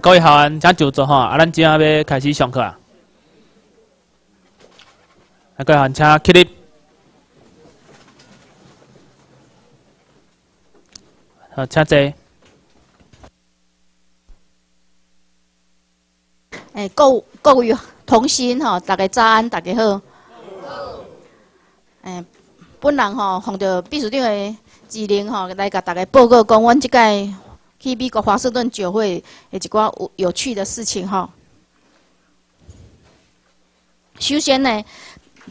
各位学员请就坐吼，啊，咱今仔要开始上课啊。啊，各位学员请起立。好，请坐。诶，各各位同心吼，大家早安，大家好。诶，本人吼，奉着秘书长的指令吼，来甲大家报告讲，阮即届去美国华盛顿酒会的一寡有有趣的事情吼。首先呢，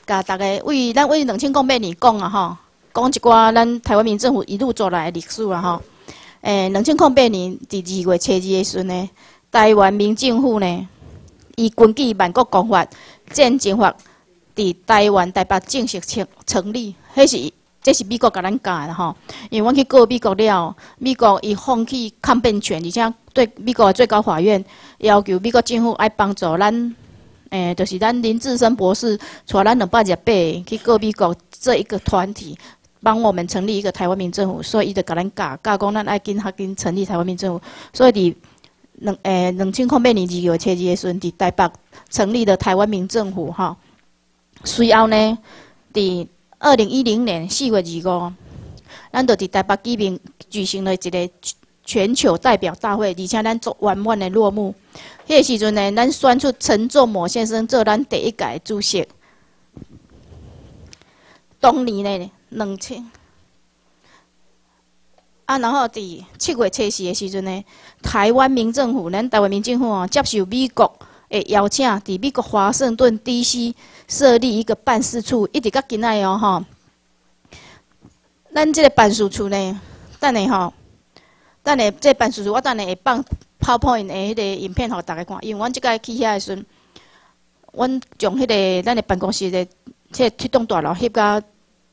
甲大家为咱为两千零八年讲啊吼，讲一寡咱台湾民政府一路走来的历史啊吼。诶，两千零八年伫二月初二的时阵呢，台湾民政府呢。伊根据万国公法、战争法，伫台湾台北正式成成立。迄是，这是美国甲咱教的吼。因为阮去告美国了，美国伊放弃抗辩权，而且对美国的最高法院要求美国政府爱帮助咱，诶，就是咱林志升博士带咱两百廿八去告美国这一个团体，帮我们成立一个台湾民政府，所以伊就甲咱教，教讲咱爱紧较紧成立台湾民政府，所以伫。两诶，两千零八年二月初二的时阵，伫台北成立了台湾民政府哈。随后呢，伫二零一零年四月二五，咱就伫台北举行举行了一个全球代表大会，而且咱做圆满的落幕。迄个时阵呢，咱选出陈仲谋先生做咱第一届主席。当年呢，两千。啊，然后伫七月初四的时阵呢，台湾民政府，咱台湾民政府哦，接受美国的邀请，伫美国华盛顿 D.C. 设立一个办事处，一直到今仔哦，吼。咱这个办事处呢，等下吼，等下这办事处，我等下会放 PowerPoint 的迄个影片互大家看，因为阮即个去遐的时阵，阮从迄个咱的办公室的即个推动大楼翕甲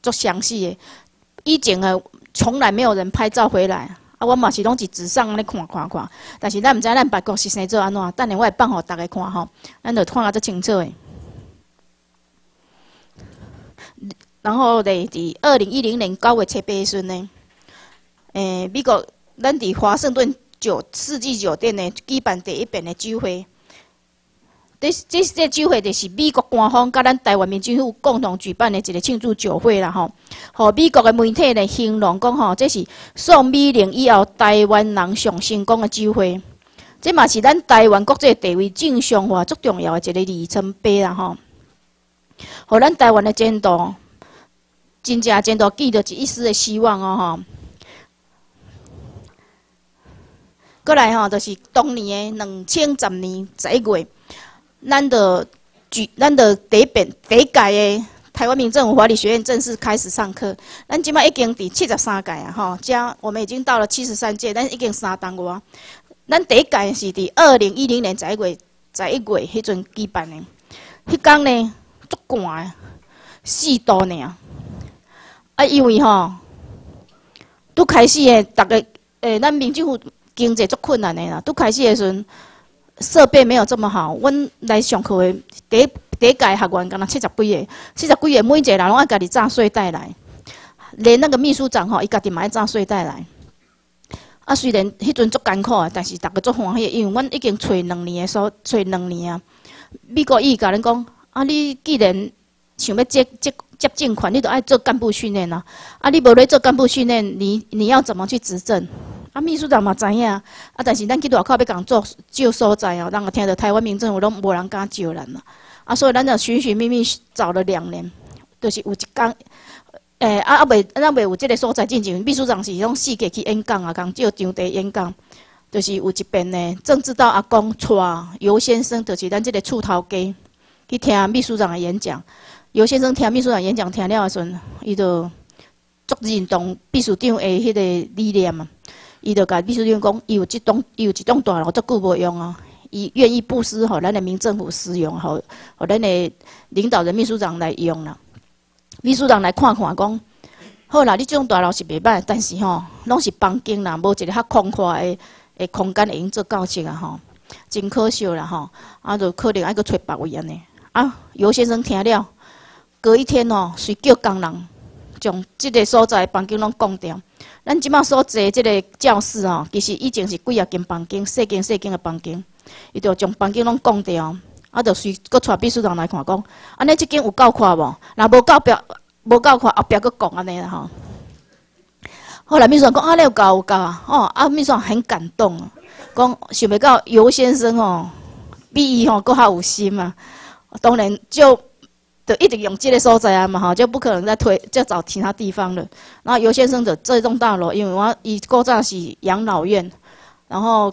足详细的，以前的。从来没有人拍照回来，啊，我嘛是拢是纸上安尼看看看，但是咱毋知咱办公室生做安怎，等下我会放互大家看吼，咱就看啊足清楚诶。然后咧，伫二零一零年九月七八时呢，诶，美国咱伫华盛顿酒世纪酒店呢举办第一遍的酒会。这这这酒会就是美国官方甲咱台湾民政府共同举办的一个庆祝酒会啦吼。互美国的媒体呢形容讲吼，这是宋美龄以后台湾人上成功的酒会。这嘛是咱台湾国际地位正常化足重要的一个里程碑啦吼。互咱台湾的前途，真正前途记着一丝的希望哦吼。过来吼，就是当年的两千十年十一月。咱的举，咱的第一遍第一届的台湾民政府法律学院正式开始上课。咱即摆已经第七十三届啊，吼，加我们已经到了七十三届，咱已经三档外。咱第一届是伫二零一零年十一月十一月迄阵举办的，迄天呢足寒，四度呢。啊，因为吼，拄开始的，逐个诶，咱民政府经济足困难的啦，拄开始的时阵。设备没有这么好，阮来上课的第第一届学员敢若七十几个，七十几个每一个人拢爱家己炸睡袋来，连那个秘书长吼，伊家己嘛爱炸睡袋来。啊，虽然迄阵足艰苦的，但是逐个足欢喜，因为阮已经找两年的所，找两年啊。美国伊甲恁讲，啊，你既然想要接接接政权，你都爱做干部训练啊。啊，你无咧做干部训练，你你要怎么去执政？啊，秘书长嘛知影，啊，但是咱去外口要共做招所在哦，人个听到台湾民政府拢无人敢招人啦。啊，所以咱就寻寻觅觅找了两年，就是有一工，诶，啊啊未，咱未有即个所在进行。秘书长是用四界去演讲啊，共照场地演讲，就是有一边呢，政治到阿公带尤先生，就是咱即个厝头家去听秘书长的演讲。尤先生听秘书长演讲听了的时阵，伊就足认同秘书长的迄个理念嘛。伊就甲秘书长讲，伊有即栋，伊有一栋大楼，足久无用啊！伊愿意布施，互咱的民政府使用，互互咱的领导人秘书长来用啦。秘书长来看看，讲好啦，你即栋大楼是袂歹，但是吼，拢是房间啦，无一个较空旷的的空间会用做教室啊！吼，真可惜啦！吼，啊，就可能爱搁找别位安尼。啊，尤先生听了，隔一天哦，随叫工人将即个所在房间拢关掉。咱即马所坐即个教室哦，其实以前是几啊间房间，细间细间的房间，伊就将房间拢降掉，啊，就随搁带秘书长来看讲，安尼即间有够宽无？若无够表，无够宽，后壁搁讲安尼啦吼。后来秘书长讲啊，你有够有够啊，哦，啊秘书长很感动，讲想袂到尤先生哦，比伊吼搁较有心啊，当然就就一直用这个所在啊嘛吼，就不可能再推，就找其他地方了。然后尤先生的这栋大楼，因为我伊古早是养老院，然后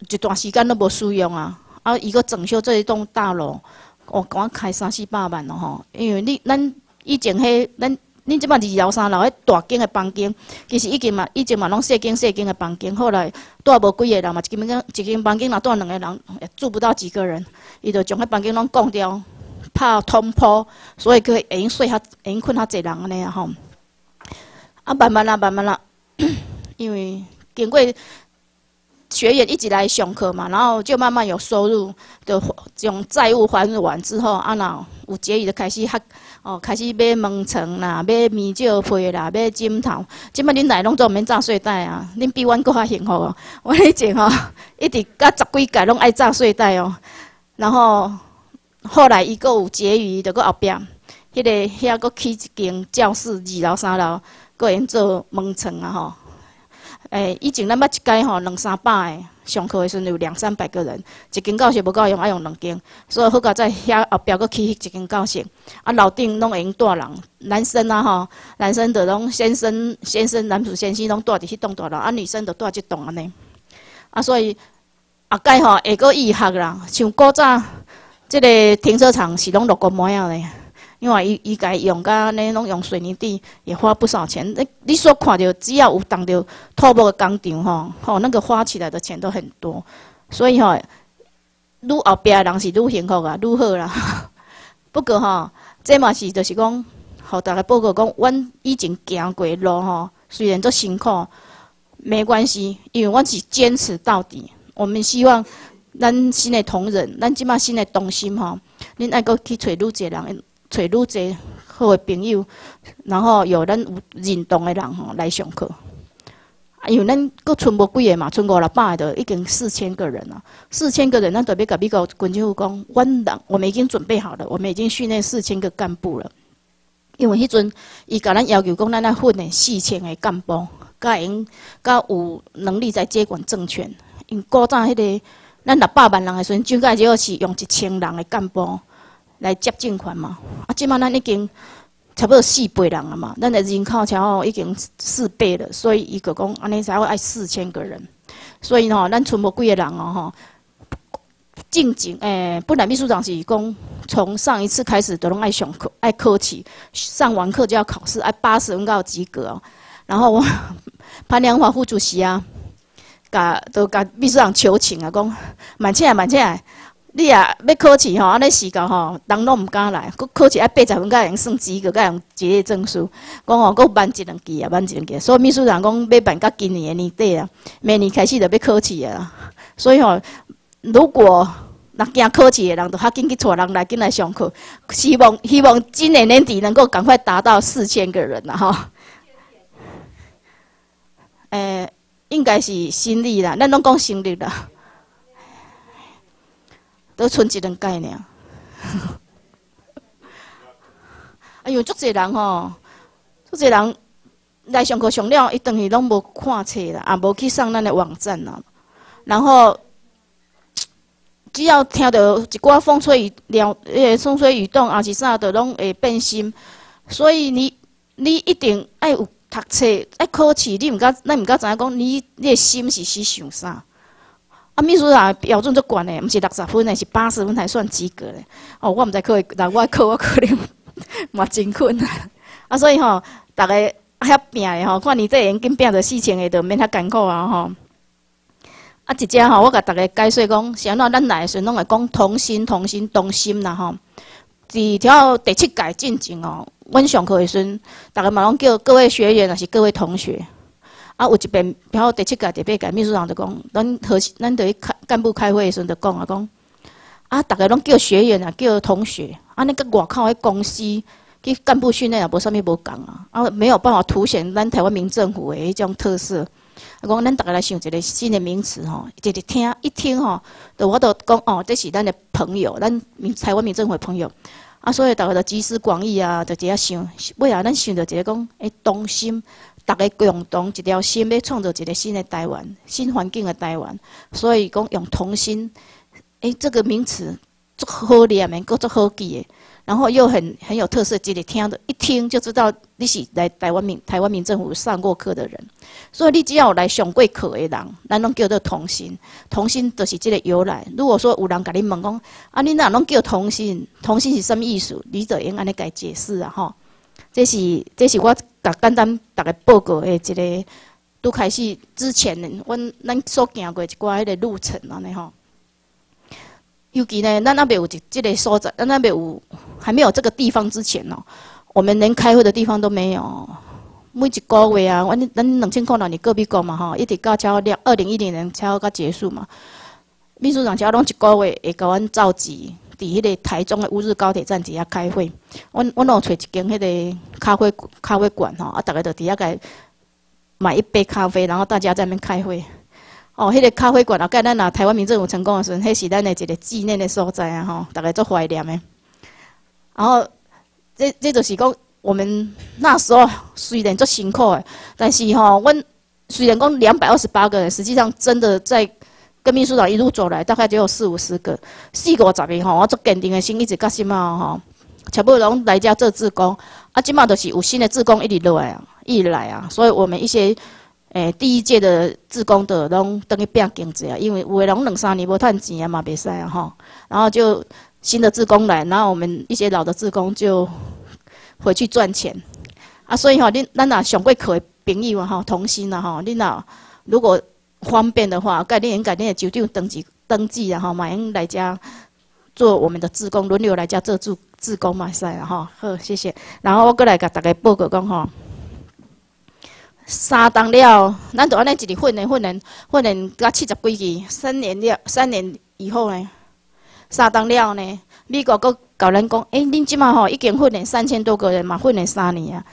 一段时间都无使用啊，啊，伊个整修这一栋大楼，我我开三四百万咯吼，因为你咱以前迄咱。恁即摆二楼三楼迄大间的房间，其实已经嘛，以前嘛拢细间细间的房间。后来住无几个人嘛，一间一间房间若住两个人，也住不到几个人。伊就将迄房间拢降掉，拍通铺，所以可以会用睡较会用困较济人安尼啊吼。啊，慢慢啦，慢慢啦，因为经过学员一直来上课嘛，然后就慢慢有收入，就将债务还完之后，啊，那有结余就开始学。哦，开始买门床啦，买棉罩被啦，买枕头。即摆恁来拢做免炸睡袋啊？恁比阮搁较幸福哦。我以前吼，一直甲十几届拢爱炸睡袋哦。然后后来伊搁有结余，着搁后壁，迄个遐搁起一间教室，二楼三楼，搁用做门床啊吼。诶，以前咱捌一间吼，两三百个。上课的时阵有两三百个人，一间教室无够用，爱用两间，所以好在在遐后壁搁起一间教室。啊，楼顶拢会用大人，男生啊吼，男生的拢先生、先生、男主先生拢住伫迄栋大楼，啊，女生就住即栋安尼。啊，所以后盖吼会搁异学啦，像古早即个停车场是拢落过模样咧。因为伊伊家用甲安尼拢用水泥地，也花不少钱。你你所看到，只要有当着土木的工厂吼，吼那个花起来的钱都很多。所以吼，愈后壁的人是愈幸福啊，愈好啦。不过吼，这嘛是就是讲，互大家报告讲，阮以前行过路吼，虽然做辛苦，没关系，因为阮是坚持到底。我们希望咱新的同仁，咱即马新的同心吼，恁爱阁去找愈一个人。找愈侪好诶朋友，然后有咱有认同诶人吼来上课。因为咱阁剩无几个嘛，剩五六百个，已经四千个人了。四千个人，咱特别甲美国军政府讲，阮人我们已经准备好了，我们已经训练四千个干部了。因为迄阵伊甲咱要求讲，咱要训练四千个干部，甲因甲有能力在接管政权。因古早迄个咱六百万人的时阵，就介只是用一千人的干部。来接政权嘛？啊，即马咱已经差不多四倍人了嘛，咱的人口超已经四倍了，所以伊个讲安尼才会爱四千个人。所以吼，咱存无几个人哦吼。进警诶，本来秘书长是讲从上一次开始都拢爱上课，爱考试，上完课就要考试，爱八十分到及格哦。然后潘良华副主席啊，甲都甲秘书长求情啊，讲慢起来，慢起来。你也要考试吼，安尼时间吼，人拢毋敢来。佮考试爱八十分，才会用算及格，才会用一个证书。讲吼，佮办一两期啊，办一两期。所以秘书长讲要办到今年年底啊，明年开始就要考试啊。所以吼，如果若惊考试的人，就较紧去带人来进来上课。希望希望今年年底能够赶快达到四千个人啦，吼。诶，应该是心理啦，咱拢讲心理啦。都剩一两届呢。哎呦，足济人吼，足济人来上课上了，伊等于拢无看册啦，也无去上咱的网站啦。然后只要听到一寡风吹雨了，诶，风吹雨动，还是啥，都拢会变心。所以你你一定爱有读册，爱考试，你毋敢，咱毋敢知影讲，你你的心是是想啥？啊，秘书长标准足悬嘞，毋是六十分嘞，是八十分才算及格嘞。哦，我毋知考，但我考我可能 嘛真困难。啊，所以吼，逐个遐拼诶吼，看你这人紧拼着四千个，就免遐艰苦啊吼。啊，一只吼，我甲逐个解说讲，是安怎咱来诶时阵拢会讲同心同心同心啦吼。伫条第七届进前哦，阮上课诶时阵，逐个嘛拢叫各位学员，也是各位同学。啊，有一遍，然后第七届、第八届秘书长就讲，咱核心，咱对开干部开会的时阵就讲啊，讲啊，大家拢叫学员啊，叫同学，啊，那个外口的公司去干部训练也无啥物无共啊，啊没有办法凸显咱台湾民政府的迄种特色。啊，讲咱大家来想一个新的名词吼，直直听一听吼，就我都讲哦，这是咱的朋友，咱民台湾民政府的朋友。啊，所以大家就集思广益啊，就一下想，尾啊，咱想着一个讲，诶，同心，大家共同一条心，要创造一个新的台湾，新环境的台湾。所以讲用同心，诶，这个名词足好念的，够足好记的。然后又很很有特色，直接听的，一听就知道你是来台湾民台湾民政府上过课的人，所以你只要来上过课的人，咱拢叫做同心。同心就是这个由来。如果说有人甲你问讲，啊，你哪拢叫同心？同心是什么意思？你就应安尼解解释啊，吼。这是这是我甲简单大概报告的一个，拄开始之前，阮咱所行过一寡迄个路程安尼吼。尤其呢，咱那边有一这个所在，咱那边有还没有这个地方之前哦，我们连开会的地方都没有。每一个月啊，阮咱两千块人，你隔壁讲嘛吼，一直到超两二零一零年超到结束嘛。秘书长超拢一个月会甲阮召集，伫迄个台中的乌日高铁站底下开会。阮阮有找一间迄个咖啡咖啡馆吼，啊，大家就底下个买一杯咖啡，然后大家在那边开会。哦，迄个咖啡馆啊，盖咱若台湾民政府成功的时阵，迄是咱的一个纪念的所在啊，吼，大家做怀念的。然后，这这就是讲，我们那时候虽然做辛苦的，但是吼，阮虽然讲两百二十八个人，实际上真的在跟秘书长一路走来，大概只有四五十个，四五十个吼，我做坚定的心，一直到现在吼，全部拢来家做志工，啊，即马都是有新的志工一直落来啊，一直来啊，所以我们一些。诶，第一届的志工的拢等于变经济啊，因为有诶人两三年无赚钱啊嘛，袂使啊吼。然后就新的志工来，然后我们一些老的志工就回去赚钱啊。所以吼，恁咱若上过课的朋友吼，同心啦吼，恁若如果方便的话，该恁应该恁诶酒店登记登记啊吼，马上来家做我们的志工，轮流来家做志志工嘛，使啊吼。好，谢谢。然后我过来甲大家报告讲吼。三当了，咱就安尼一日训练训练训练，到七十几期，三年了，三年以后呢，三当了呢，美国阁教咱讲，诶，恁即马吼已经训练三千多个人嘛，训练三年啊，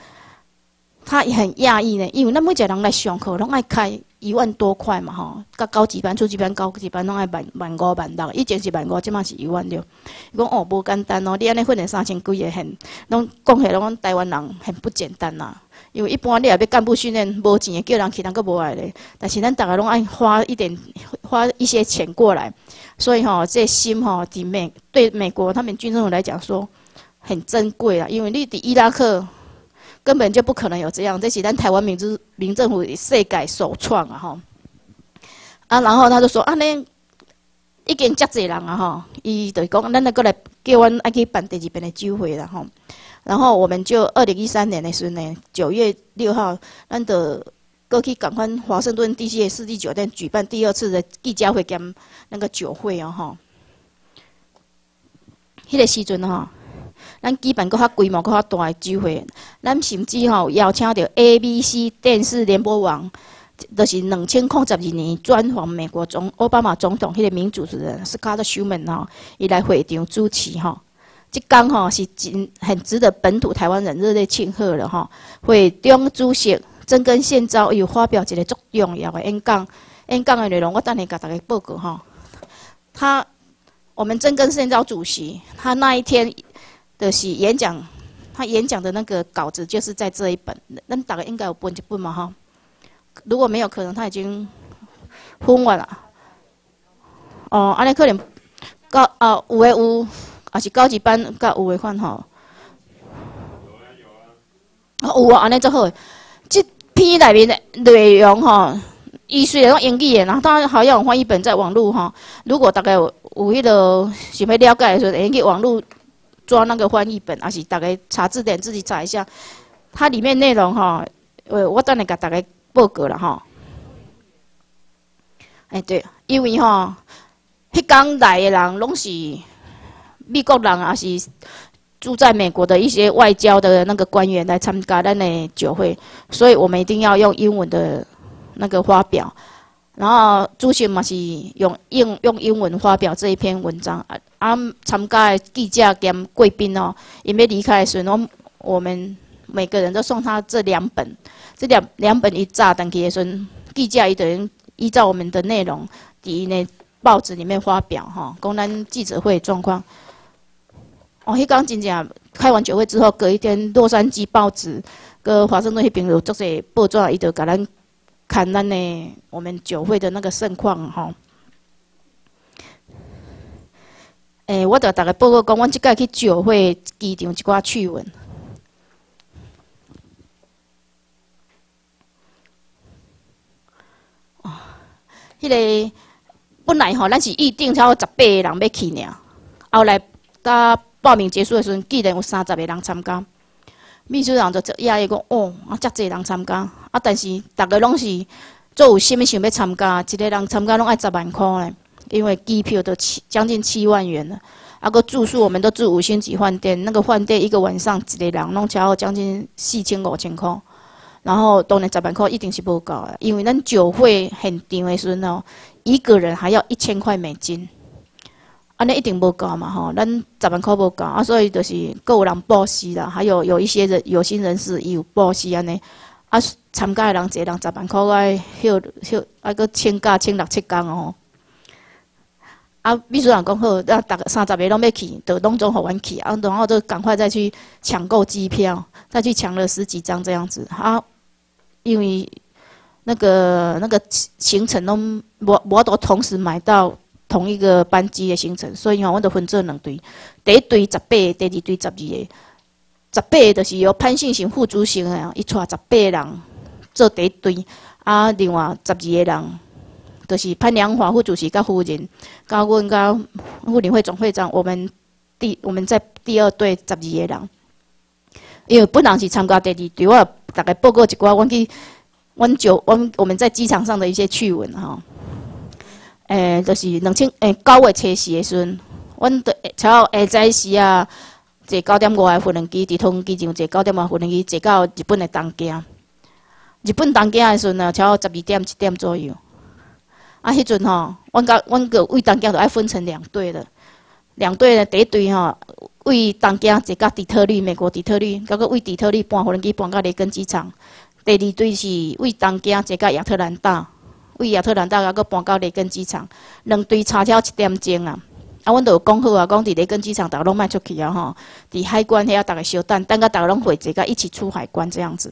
他也很讶异呢，因为咱每一个人来上课拢爱开一万多块嘛吼，甲高级班、初级班、高级班拢爱万万五万六，以前是万五，即马是一万六。伊讲哦，无简单哦，你安尼训练三千几个，很，拢讲起来，拢台湾人很不简单呐。因为一般你也要干部训练，无钱叫人去，人阁无爱咧。但是咱大家拢爱花一点，花一些钱过来，所以吼，这心吼，伫美对美国他们军政府来讲说很珍贵啊。因为你伫伊拉克根本就不可能有这样，这是咱台湾民主民政府世界首创啊吼。啊，然后他就说啊，恁已经遮济人啊吼，伊就讲，咱来过来叫阮爱去办第二遍的酒会啦吼。然后我们就二零一三年的时候呢，九月六号，咱的过去赶快华盛顿地区四季酒店举办第二次的记者会兼那个酒会哦吼。迄个时阵吼，咱基本搁较规模搁较大的聚会，咱甚至吼邀请到 ABC 电视联播网，就是两千零十二年专访美国总奥巴马总统迄个名主持人 Scott Schuman 吼，伊来会场主持吼。即刚吼是真很值得本土台湾人热烈庆贺了吼。会中主席曾根宪昭有发表一个足重要的演讲，演讲的内容我等下甲大家报告吼。他我们曾根宪昭主席，他那一天的是演讲，他演讲的那个稿子就是在这一本，那大概应该有本一本嘛哈。如果没有，可能他已经昏完了。哦，安尼可能高啊有诶有。啊是高级班，甲有诶款吼。有啊，安尼足好。即篇内面的内容吼，伊虽然讲英语诶，然后当然好像翻译本在网络吼。如果大概有有迄落想要了解的时候，可以去网络抓那个翻译本，还是大概查字典自己查一下。它里面内容吼，呃，我等下甲大家报告了吼。哎，对，因为吼，迄讲来诶人拢是。美国人啊，是住在美国的一些外交的那个官员来参加咱的酒会，所以我们一定要用英文的那个发表。然后主席嘛是用英用英文发表这一篇文章啊。啊，参加的记者兼贵宾哦，因要离开的时候，我们每个人都送他这两本，这两两本一炸等去的时阵，记者伊等于依照我们的内容，第一呢报纸里面发表哈，公安记者会状况。哦，迄刚真正开完酒会之后，隔一天洛杉矶报纸、跟华盛顿迄边有作些报纸，伊就甲咱看咱呢我们酒会的那个盛况吼。诶，我着大概报告讲，阮即届去酒会机场一寡趣闻。哦，迄个本来吼，咱是预定超过十八个人要去呢，后来甲报名结束的时阵，竟然有三十个人参加。秘书长就做讶讲：“哦，啊，遮济人参加，啊，但是逐个拢是做有甚物想要参加，一个人参加拢爱十万箍咧。”因为机票都七将近七万元了，啊个住宿我们都住五星级饭店，那个饭店一个晚上一个人弄起来将近四千五千块，然后当然十万块一定是不够的，因为咱酒会很顶的时候，一个人还要一千块美金，安尼一定无够嘛吼，咱十万块无够啊，所以就是各有人报喜啦，还有有一些人有心人士有报喜安尼，啊参加的人一个人十万块爱休休啊个请假请六七天哦。啊，秘书长讲好，那大概三十个拢要去，都拢总好玩去，啊，然后就赶快再去抢购机票，再去抢了十几张这样子。啊，因为那个那个行程都无无都同时买到同一个班级的行程，所以吼，阮就分做两队，第一队十八个，第二队十二个。十八个就是由潘信行副主席啊，伊带十八个人做第一队，啊，另外十二个人。就是潘良华副主席跟夫人，跟阮跟妇女会总会长，我们第我们在第二队十二个人，因为本人是参加第二队，我大概报告一寡，阮去阮九阮我们在机场上的一些趣闻哈。诶，就是两千诶九月初四的时阵，阮的超下早时啊，坐九点外的飞机，伫通机场坐九点外飞机，坐到日本的东京。日本东京的时阵呢，超十二点一点左右。啊，迄阵吼，阮甲阮个为东京都爱分成两队的，两队的第一队吼，为东京坐到底特律，美国底特律，甲个为底特律搬无人机搬到雷根机场。第二队是为东京坐到亚特兰大，为亚特兰大甲个搬到雷根机场，两队差超一点钟啊！啊，阮都有讲好啊，讲伫雷根机场，逐个拢卖出去啊吼，伫海关遐逐个小等，等甲逐个拢会坐甲一起出海关这样子。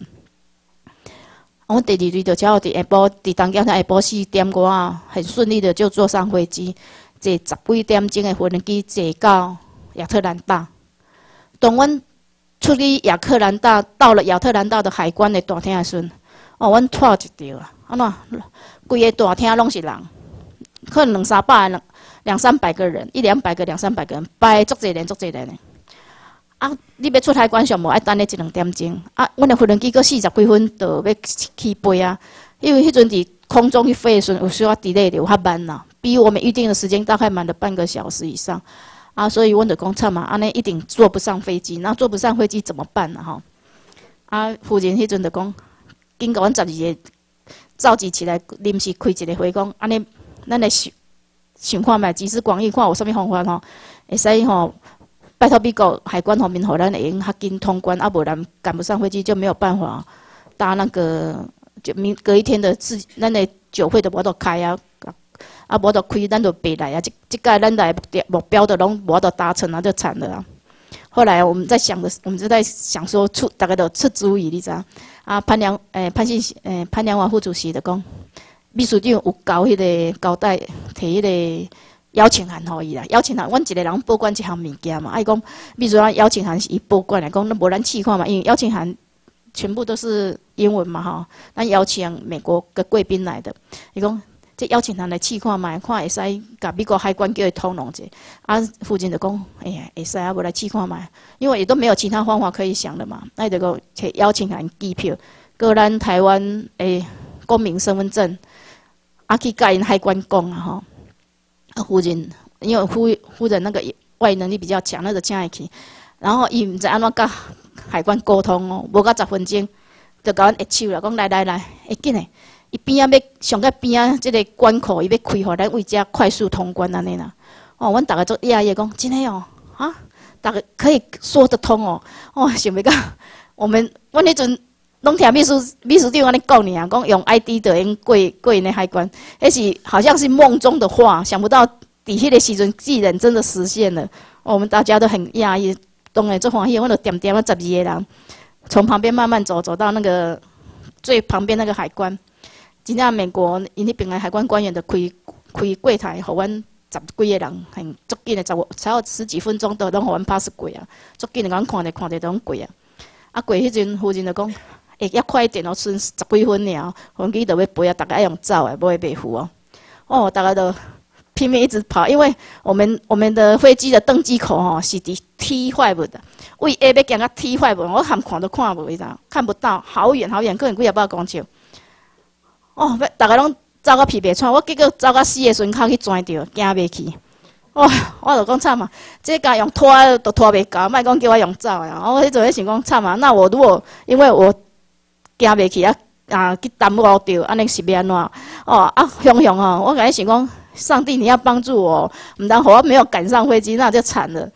我第二队就只好伫下晡，伫东京下晡四点外啊，很顺利的就坐上飞机，坐十几点钟的飞机坐到亚特兰大。当阮出去亚特兰大，到了亚特兰大的海关的大厅时，哦，阮错一条啊！安怎？规个大厅拢是人，可能两三百人，两三百个人，一两百个、两三百个人，排足侪人，足侪人。啊！你要出海关上无爱等咧一两点钟。啊，阮的飞机搁四十几分就要起飞啊。因为迄阵伫空中去飞的时阵，有需要 delay，有较慢呐，比我们预定的时间大概慢了半个小时以上。啊，所以阮就讲惨嘛，安尼一定坐不上飞机。那坐不上飞机怎么办呢？吼？啊，夫人迄阵就讲，经过阮十二个召集起来，临时开一个会，讲安尼，咱来想想看觅集思广益，看有啥物方法吼，会使吼。拜托美国海关方面，互咱会用较紧通关，啊，无然赶不上飞机就没有办法搭那个就明隔一天的自咱的酒会都无得开啊，啊无得开，咱就白来啊，即即届咱来目标目标的拢无得达成啊，就惨了啊。后来我们在想的，我们就在想说出大概都出主意，你知影？啊潘良诶潘信诶潘良华副主席的讲，秘书长有交迄个交代摕迄个。邀请函互伊啦，邀请函，阮一个人保管一项物件嘛。啊伊讲，秘书长邀请函是伊保管来讲，那无咱试看嘛，因为邀请函全部都是英文嘛，吼。咱邀请美国个贵宾来的，伊讲，即邀请函来试看嘛，看会使甲美国海关叫伊通融者。啊，附近就讲，哎呀，会使啊，无来试看嘛，因为也都没有其他方法可以想的嘛。那这个邀请函、机票，个咱台湾诶公民身份证，啊去甲因海关讲啊，吼。啊，夫人，因为夫夫人那个外语能力比较强，那个请会去。然后伊毋知安怎甲海关沟通哦，无到十分钟，就甲阮握手啦，讲来来来，会紧诶。伊边仔要上个边仔，即个关口伊要开，互咱为遮快速通关安尼啦。哦，阮逐个做亚裔讲，真诶哦，啊，大概可以说得通哦。哦，想袂到我们我那阵拢听秘书秘书长安尼讲你啊，讲用 ID 的用过过那海关，那是好像是梦中的话，想不到底下的时阵既然真的实现了，我们大家都很讶异，当然做欢喜，我就点点啊十二个人，从旁边慢慢走走到那个最旁边那个海关。真正美国因迄边的海关官员就开开柜台，互阮十几个人，很足紧的，十五才有十几分钟，都拢互阮 pass 过啊，足紧的，阮看着看着都拢过啊。啊，过迄阵夫人就讲，会要快一点哦，剩十几分尔，飞机就要飞啊，逐个要用走的，无会白付哦。哦，逐个都拼命一直跑，因为我们我们的飞机的登机口吼是伫 T five 的，为 A 要行到 T five，我含看都看无，咋看不到，好远好远，可能几啊百公尺。哦，要逐个拢走到疲惫喘，我结果走到死的时骹去钻着，行袂去。哦，我就讲惨啊，这家用拖都拖袂到，莫讲叫我用走啊。我迄阵咧想讲惨啊，那我如果因为我行袂去啊啊，去耽误着，安尼是要安怎？哦啊，雄雄哦，我感觉想讲，上帝你要帮助我，毋然我没有赶上飞机，那就惨了。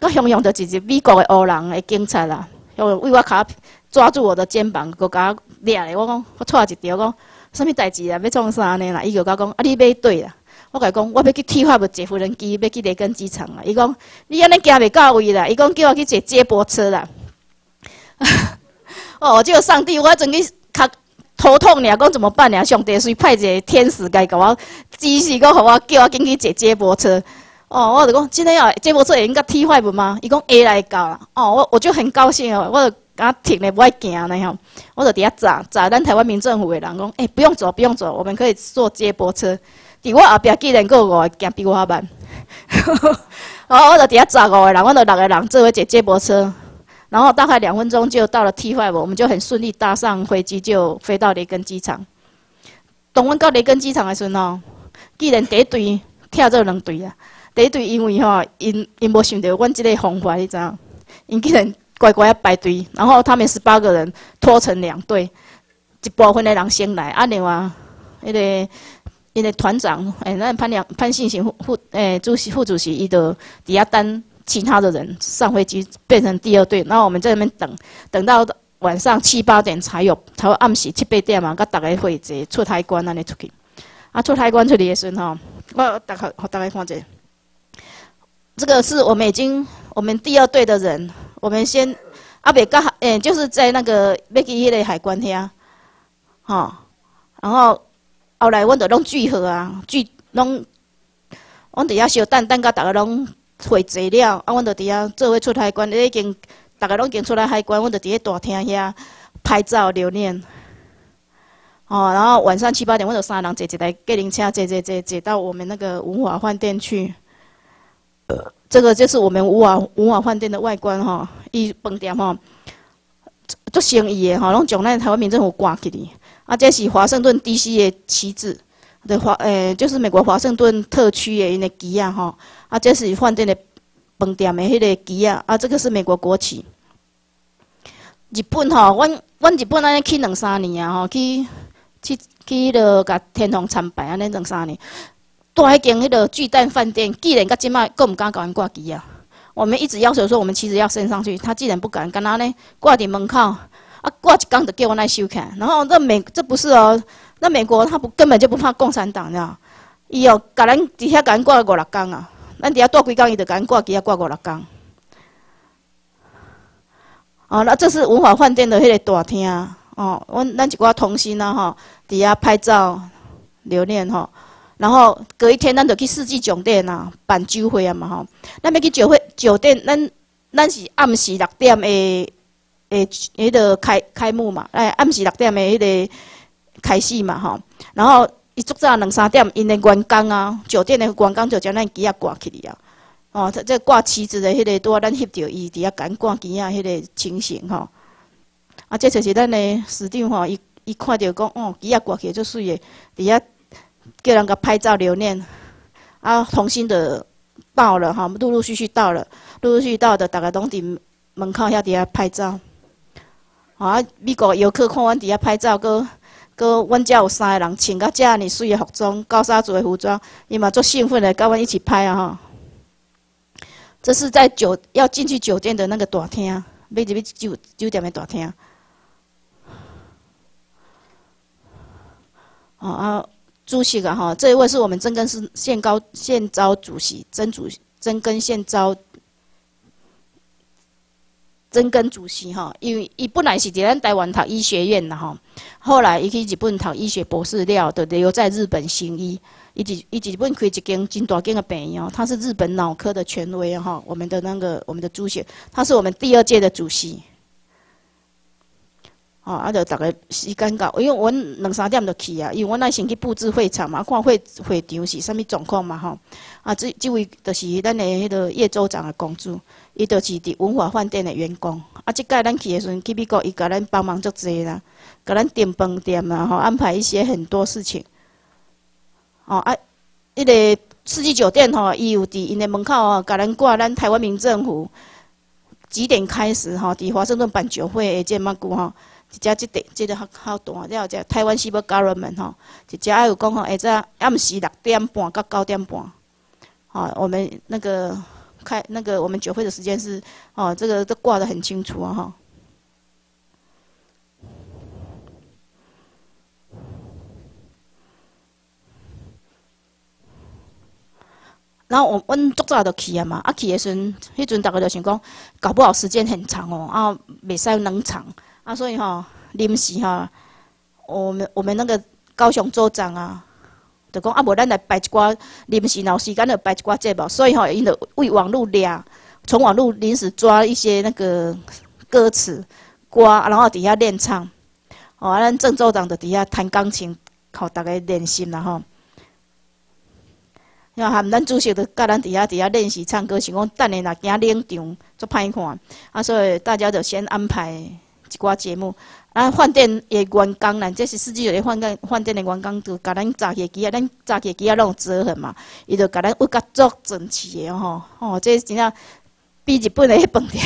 我雄雄就是一美国的黑人的警察啦，用为我卡抓住我的肩膀，佮我掠咧，我讲我错一条讲。什么代志啊？要创啥呢啦？伊就甲我讲啊，你买对啦。我甲伊讲，我要去替换无坐无人机，要去雷根机场啦。伊讲，你安尼行袂到位啦。伊讲叫我去坐接驳车啦。哦，这个上帝，我真去较头痛俩，讲怎么办俩？上帝随派一个天使来甲我指示，讲互我叫我紧去坐接驳车。哦，我就讲，今天要接驳车会应该替换无吗？伊讲会来到啦。哦，我我就很高兴哦，我就。啊，停咧，不爱行呢吼！我就伫遐查查，咱台湾民政府的人讲，诶，不用走，不用走，我们可以坐接驳车。伫我后壁既然个五个行比我较慢，哦，我就伫遐查五个人，我就六个人坐接接驳车，然后大概两分钟就到了 T five，我们就很顺利搭上飞机，就飞到雷根机场。当阮到雷根机场的时阵吼，既然第一队跳做两队啊，第一队因为吼，因因无想到阮即个方法，你知影？因既然乖乖要排队，然后他们十八个人拖成两队，一部分的人先来，啊，另外，迄个，迄个团长，诶，那潘良潘信行副副，诶，主席副主席，伊就底下等其他的人上飞机，变成第二队，然后我们在那边等，等到晚上七八点才有，才会暗时七八点嘛，甲大家会坐出海关安尼出去，啊，出海关出去的时候，我大概，我大概看者，这个是我们已经，我们第二队的人。我们先阿北刚诶，就是在那个要去迄个海关遐，吼，然后后来阮就拢聚合啊，聚拢，阮伫遐小等，等甲逐个拢会坐了，啊，阮就伫遐做伙出海关，已经逐个拢已经出来海关，阮就伫迄大厅遐拍照留念，哦，然后晚上七八点，阮就三人坐一台计程车，坐坐坐坐到我们那个文华饭店去。呃这个就是我们五瓦五瓦饭店的外观哈，伊饭店哈，做生意的哈，拢将咱台湾民政府挂起哩。啊，这是华盛顿 D.C. 的旗帜，的华诶，就是美国华盛顿特区的因个旗啊哈。啊，这是饭店的饭店的迄个旗啊，啊，这个是美国国旗。日本哈，阮阮日本安尼去两三年啊吼，去去去了甲天皇参拜安尼两三年。大迄间迄个巨蛋饭店，既然甲即卖更毋敢甲阮挂机啊！我们一直要求说，我们妻子要升上去，他既然不敢，干哪呢？挂伫门口，啊，挂一缸就叫我来收起。然后那美，这不是哦，那美国他不根本就不怕共产党，知道？伊哦，甲咱底下甲咱挂五六缸啊，咱底下住几缸，伊就甲咱挂机啊挂五六缸。哦，那这是文化饭店的迄个大厅哦，阮咱一寡同心啊吼，底下拍照留念吼。然后隔一天，咱就去四季酒店啊办酒会啊嘛吼。咱要去酒会酒店，咱咱是暗时六点诶诶，迄个开开幕嘛，哎，暗时六点诶迄个开始嘛吼。然后伊足早两三点，因的员工啊，酒店的员工就将咱机啊挂起哩啊。哦，这挂旗子的迄个拄啊，咱翕着伊伫遐赶挂机啊，迄个情形吼。啊，这就是咱的市长吼，伊伊看着讲，哦，机啊挂起就水诶，伫遐。叫人个拍照留念，啊，同心的到了哈，陆陆续续到了，陆陆续续到的，大家拢伫门口遐底下拍照。啊，美国游客看阮伫遐拍照，搁搁阮遮有三个人穿甲遮尔水的服装，高沙族的服装，伊嘛足兴奋的，甲阮一起拍啊哈。这是在酒要进去酒店的那个大厅，要入去酒酒店的大厅。哦啊，主席啊哈，这一位是我们真根是县高县招主席，真主真根县招真根主席哈，因为伊本来是伫咱台湾读医学院的哈，后来伊去日本读医学博士了，就留在日本行医。伊直伊日本开一间真大间的病院，他是日本脑科的权威哈。我们的那个我们的主席，他是我们第二届的主席。哦，啊，就大概时间到，因为阮两三点就去啊，因为我那先去布置会场嘛，看会会场是啥物状况嘛吼。啊，这这位就是咱的迄个叶州长的公主，伊就是伫文华饭店的员工。啊，即届咱去的时阵去美国，伊甲咱帮忙足济啦，甲咱订饭店啊，吼，安排一些很多事情。哦啊，迄个四季酒店吼，伊有伫因的门口哦，甲咱挂咱台湾民政府几点开始吼，伫华盛顿办酒会会见乜久吼。一只即地，即个较较大，了只台湾 Civil Government 吼，一只还有讲吼，下只暗时六点半到九点半，吼，我们那个开那个我们酒会的时间是，哦，这个都挂得很清楚啊，哈。然后我阮足早就去啊嘛，啊去的时阵，迄阵大家就想讲，搞不好时间很长哦，啊，袂使冷场。啊，所以吼，临时哈，我们我们那个高雄州长啊，就讲啊，无咱来摆一寡临时有时间就摆一寡节目，所以吼，因着为网络俩，从网络临时抓一些那个歌词歌，然后底下练唱，哦，咱郑州长就底下弹钢琴，靠大家练习啦吼。要含咱主席就甲咱底下底下练习唱歌，想讲等下若惊冷场，足歹看，啊，所以大家就先安排。一寡节目，啊，饭店的员工啦，这是四季的饭店饭店的员工，就甲咱炸起机啊，咱炸起机啊，拢有折痕嘛，伊就甲咱物甲足整齐的吼，吼，这真正比日本的迄饭店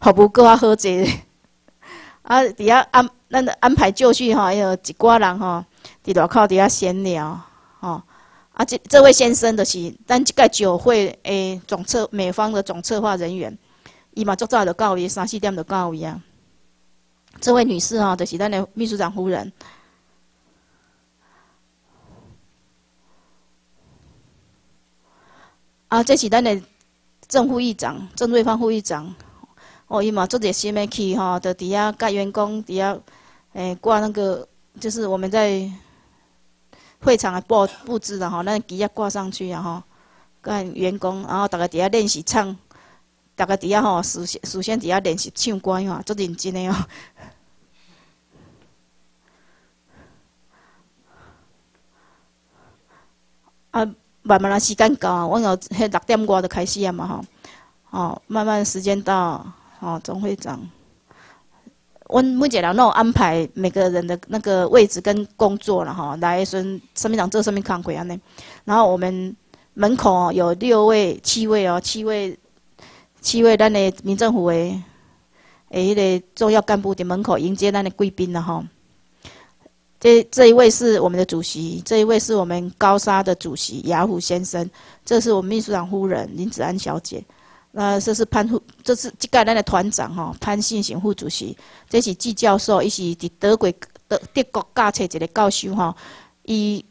服务搁较好济。啊，伫遐安，咱安排就绪吼，有一寡人吼，伫外口伫遐闲聊，吼，啊，这这位先生就是咱即个酒会诶总策美方的总策划人员，伊嘛足早就到位，三四点就到位啊。这位女士哈，就是咱的秘书长夫人。啊，这是咱的正副议长郑瑞芳副议长。哦，伊嘛做者新的去哈，在底下甲员工底下诶挂那个，就是我们在会场的布布置的哈，那底下挂上去然后，甲员工，然后大家底下练习唱，大家底下吼，首先首先底下练习唱歌吼，足认真的哦。啊，慢慢啊，时间到，我有迄六点外就开始啊嘛吼，哦，慢慢时间到，哦，总会长，阮每一个人拢安排每个人的那个位置跟工作了哈，来时上面长做上面看鬼安尼，然后我们门口有六位、七位哦，七位、七位咱的民政府的诶，迄个重要干部伫门口迎接咱的贵宾了哈。这这一位是我们的主席，这一位是我们高沙的主席雅虎先生，这是我们秘书长夫人林子安小姐，那这是潘副，这是这届咱的团长哈潘信行副主席，这是季教授，伊是伫德国德德国教册一个教授哈，伊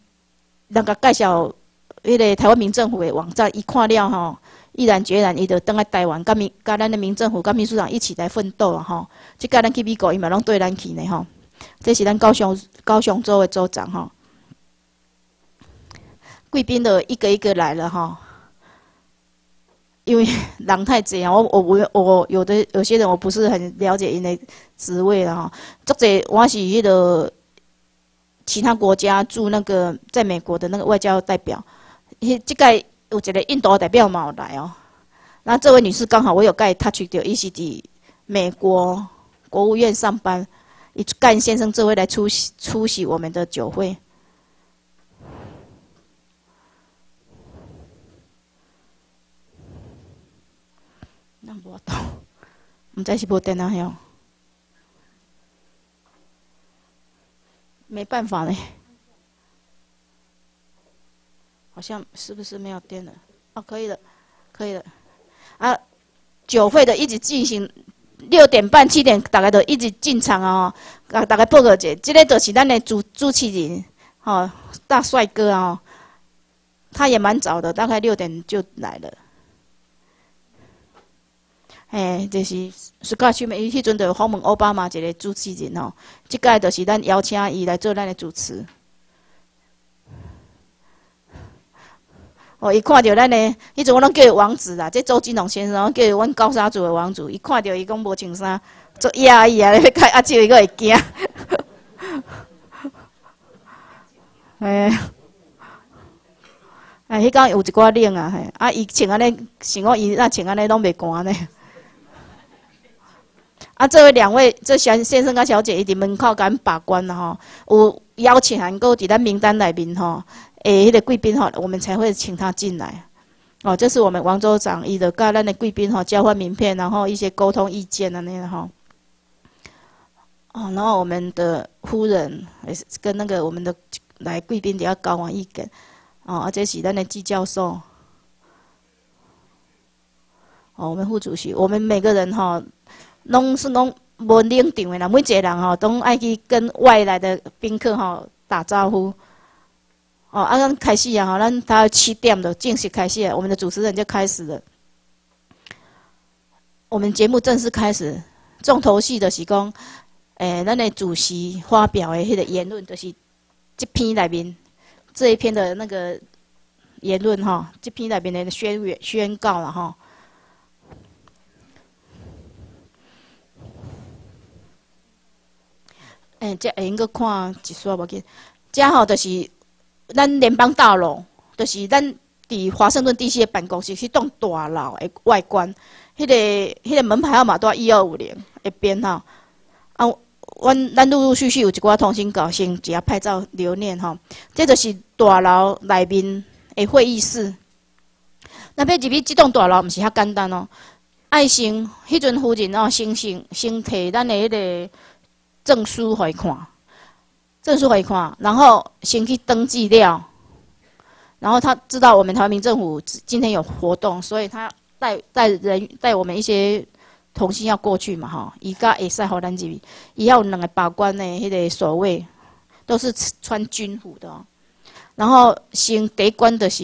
那个介绍迄个台湾民政府的网站，伊看了哈，毅然决然伊就登来台湾，跟民跟咱的民政府跟秘书长一起来奋斗啊哈，这个咱去美国伊嘛拢对咱去呢吼。这是咱高雄高雄州的州长吼，贵宾的一个一个来了吼，因为人太济啊，我我我我有的有些人我不是很了解因的职位了哈，作者我是迄个其他国家驻那个在美国的那个外交代表，迄即个有一个印度代表嘛有来哦，那这位女士刚好我有盖 touch 到，伊是伫美国国务院上班。以干先生这位来出席出席我们的酒会。那无到，唔知是无电啊？哟，没办法嘞，好像是不是没有电了？哦，可以了，可以了。啊，酒会的一直进行，六点半七点大概都一直进场啊，啊，大概报告者，这个就是咱的主主持人，吼，大帅哥啊，他也蛮早的，大概六点就来了。嘿，就是暑假区伊迄阵就访问奥巴马一个主持人吼，即届就是咱邀请伊来做咱的主持。哦，伊看到咱的，迄阵我拢叫伊王子啦，这周金龙先生，叫伊阮高沙族的王子。伊看到伊讲无穿衫，做压抑啊，咧开阿舅伊个会惊。哎，哎，迄讲有一寡冷啊，嘿，啊，伊穿安尼，想讲伊那穿安尼拢袂寒呢。啊，这位两位，这先先生跟小姐，伊伫门口甲把关了吼，有邀请函够伫咱名单内面吼，诶，迄个贵宾吼，我们才会请他进来。哦，这是我们王州长伊的甲咱的贵宾吼交换名片，然后一些沟通意见的那个吼。哦，然后我们的夫人也是跟那个我们的来贵宾底下交换意见。哦，而且是咱的季教授。哦，我们副主席，我们每个人哈。拢是拢无领场的啦，每一个人吼，都爱去跟外来的宾客吼打招呼。哦，啊，刚开始啊，吼，咱到七点的正式开始，我们的主持人就开始了。我们节目正式开始，重头戏的是讲，诶，咱的主席发表的迄个言论，就是这篇里面这一篇的那个言论哈，这篇里面的宣宣宣告了哈。诶，这会用阁看一刷无紧。这吼就是咱联邦大楼，就是咱伫华盛顿 DC 的办公室，是栋大楼的外观。迄个迄个门牌号码都一二五零一边吼。啊，阮咱陆陆续续有一寡同心高先只要拍照留念吼。这就是大楼内面的会议室。那要入去即栋大楼，毋是遐简单哦。爱心迄阵夫人哦，先先先摕咱的迄个。证书回看，证书回看，然后先去登记了，然后他知道我们台湾民政府今天有活动，所以他带带人带我们一些同心要过去嘛，哈，伊甲会使好咱入，伊要两个把关的迄个守卫，都是穿军服的，然后先第一关的是，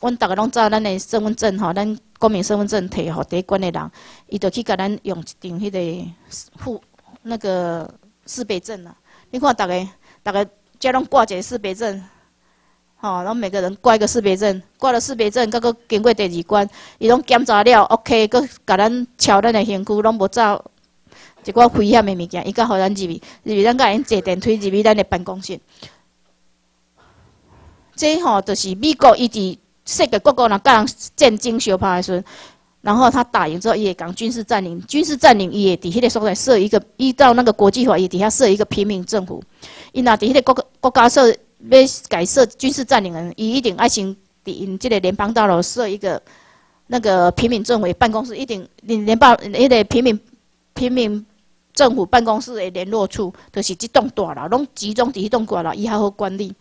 阮大家拢照咱的身份证哈，咱公民身份证摕互第一关的人，伊就去甲咱用一张迄个护。那个四倍证啊，你看，大家大家家拢挂一个四倍证，吼，然后每个人挂一个四倍证，挂了四倍证，佮佮经过第二关，伊拢检查了，OK，佮甲咱敲咱的身躯，拢无走一寡危险的物件，伊佮互咱入去，入去咱甲因坐电梯入去咱的办公室。这吼就是美国伊伫世界各国人甲人战争相拍的时阵。然后他打赢之后，也讲军事占领，军事占领也底下的所在设一个依照那个国际法，也底下设一个平民政府。伊那底下的国国家设要改设军事占领人，伊一定爱先伫这个联邦大楼设一个那个平民政府办公室，一定联联邦那个平民平民政府办公室的联络处，就是这栋大楼，拢集中伫这栋大楼，伊还好管理。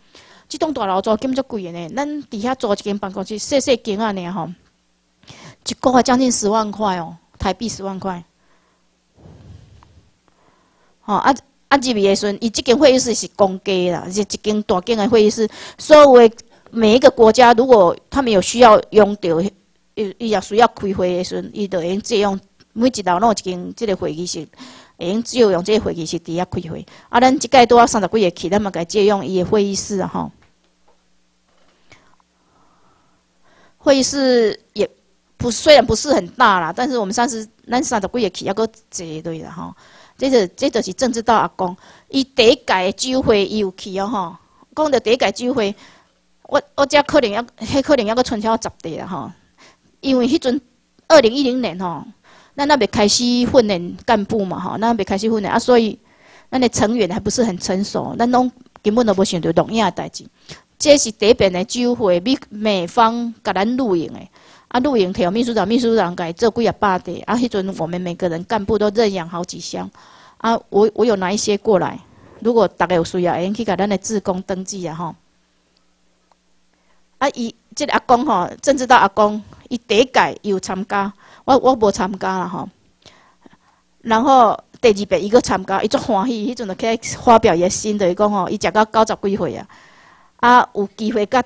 这栋大楼租金足贵的呢，咱底下租一间办公室，细细间啊呢吼。一个月将近十万块哦，台币十万块。哦，啊啊！入去的时阵，伊这间会议室是公家啦，是一间大间的会议室。所有的每一个国家，如果他们有需要用到，伊伊也需要开会的时阵，伊就用借用每一楼拢有一间这个会议室，会用只有用这个会议室底下开会。啊，咱即届都要三十几个去，咱嘛该借用伊的会议室，吼。会议室也。不，虽然不是很大啦，但是我们三十、咱三十几个去，还阁坐对啦吼。这个、这就是政治到阿公，伊第一届酒会伊有去哦吼。讲到第一届酒会，我我遮可能要，迄可能要阁春秋十地啦吼。因为迄阵二零一零年吼，咱那边开始训练干部嘛吼，咱边开始训练啊，所以咱的成员还不是很成熟，咱拢根本都无想到录影的代志。这是第一遍的酒会，美美方甲咱录影的。啊，露营条秘书长、秘书长改做几啊百的，啊，迄阵我们每个人干部都认养好几箱，啊，我我有拿一些过来，如果大家有需要，会用去甲咱的职工登记啊，吼。啊，伊即个阿公吼，政治到阿公，伊第一届有参加，我我无参加啦吼。然后第二遍伊佫参加，伊足欢喜，迄阵就起来发表伊的心得，伊讲吼，伊食到九十几岁啊，啊有机会甲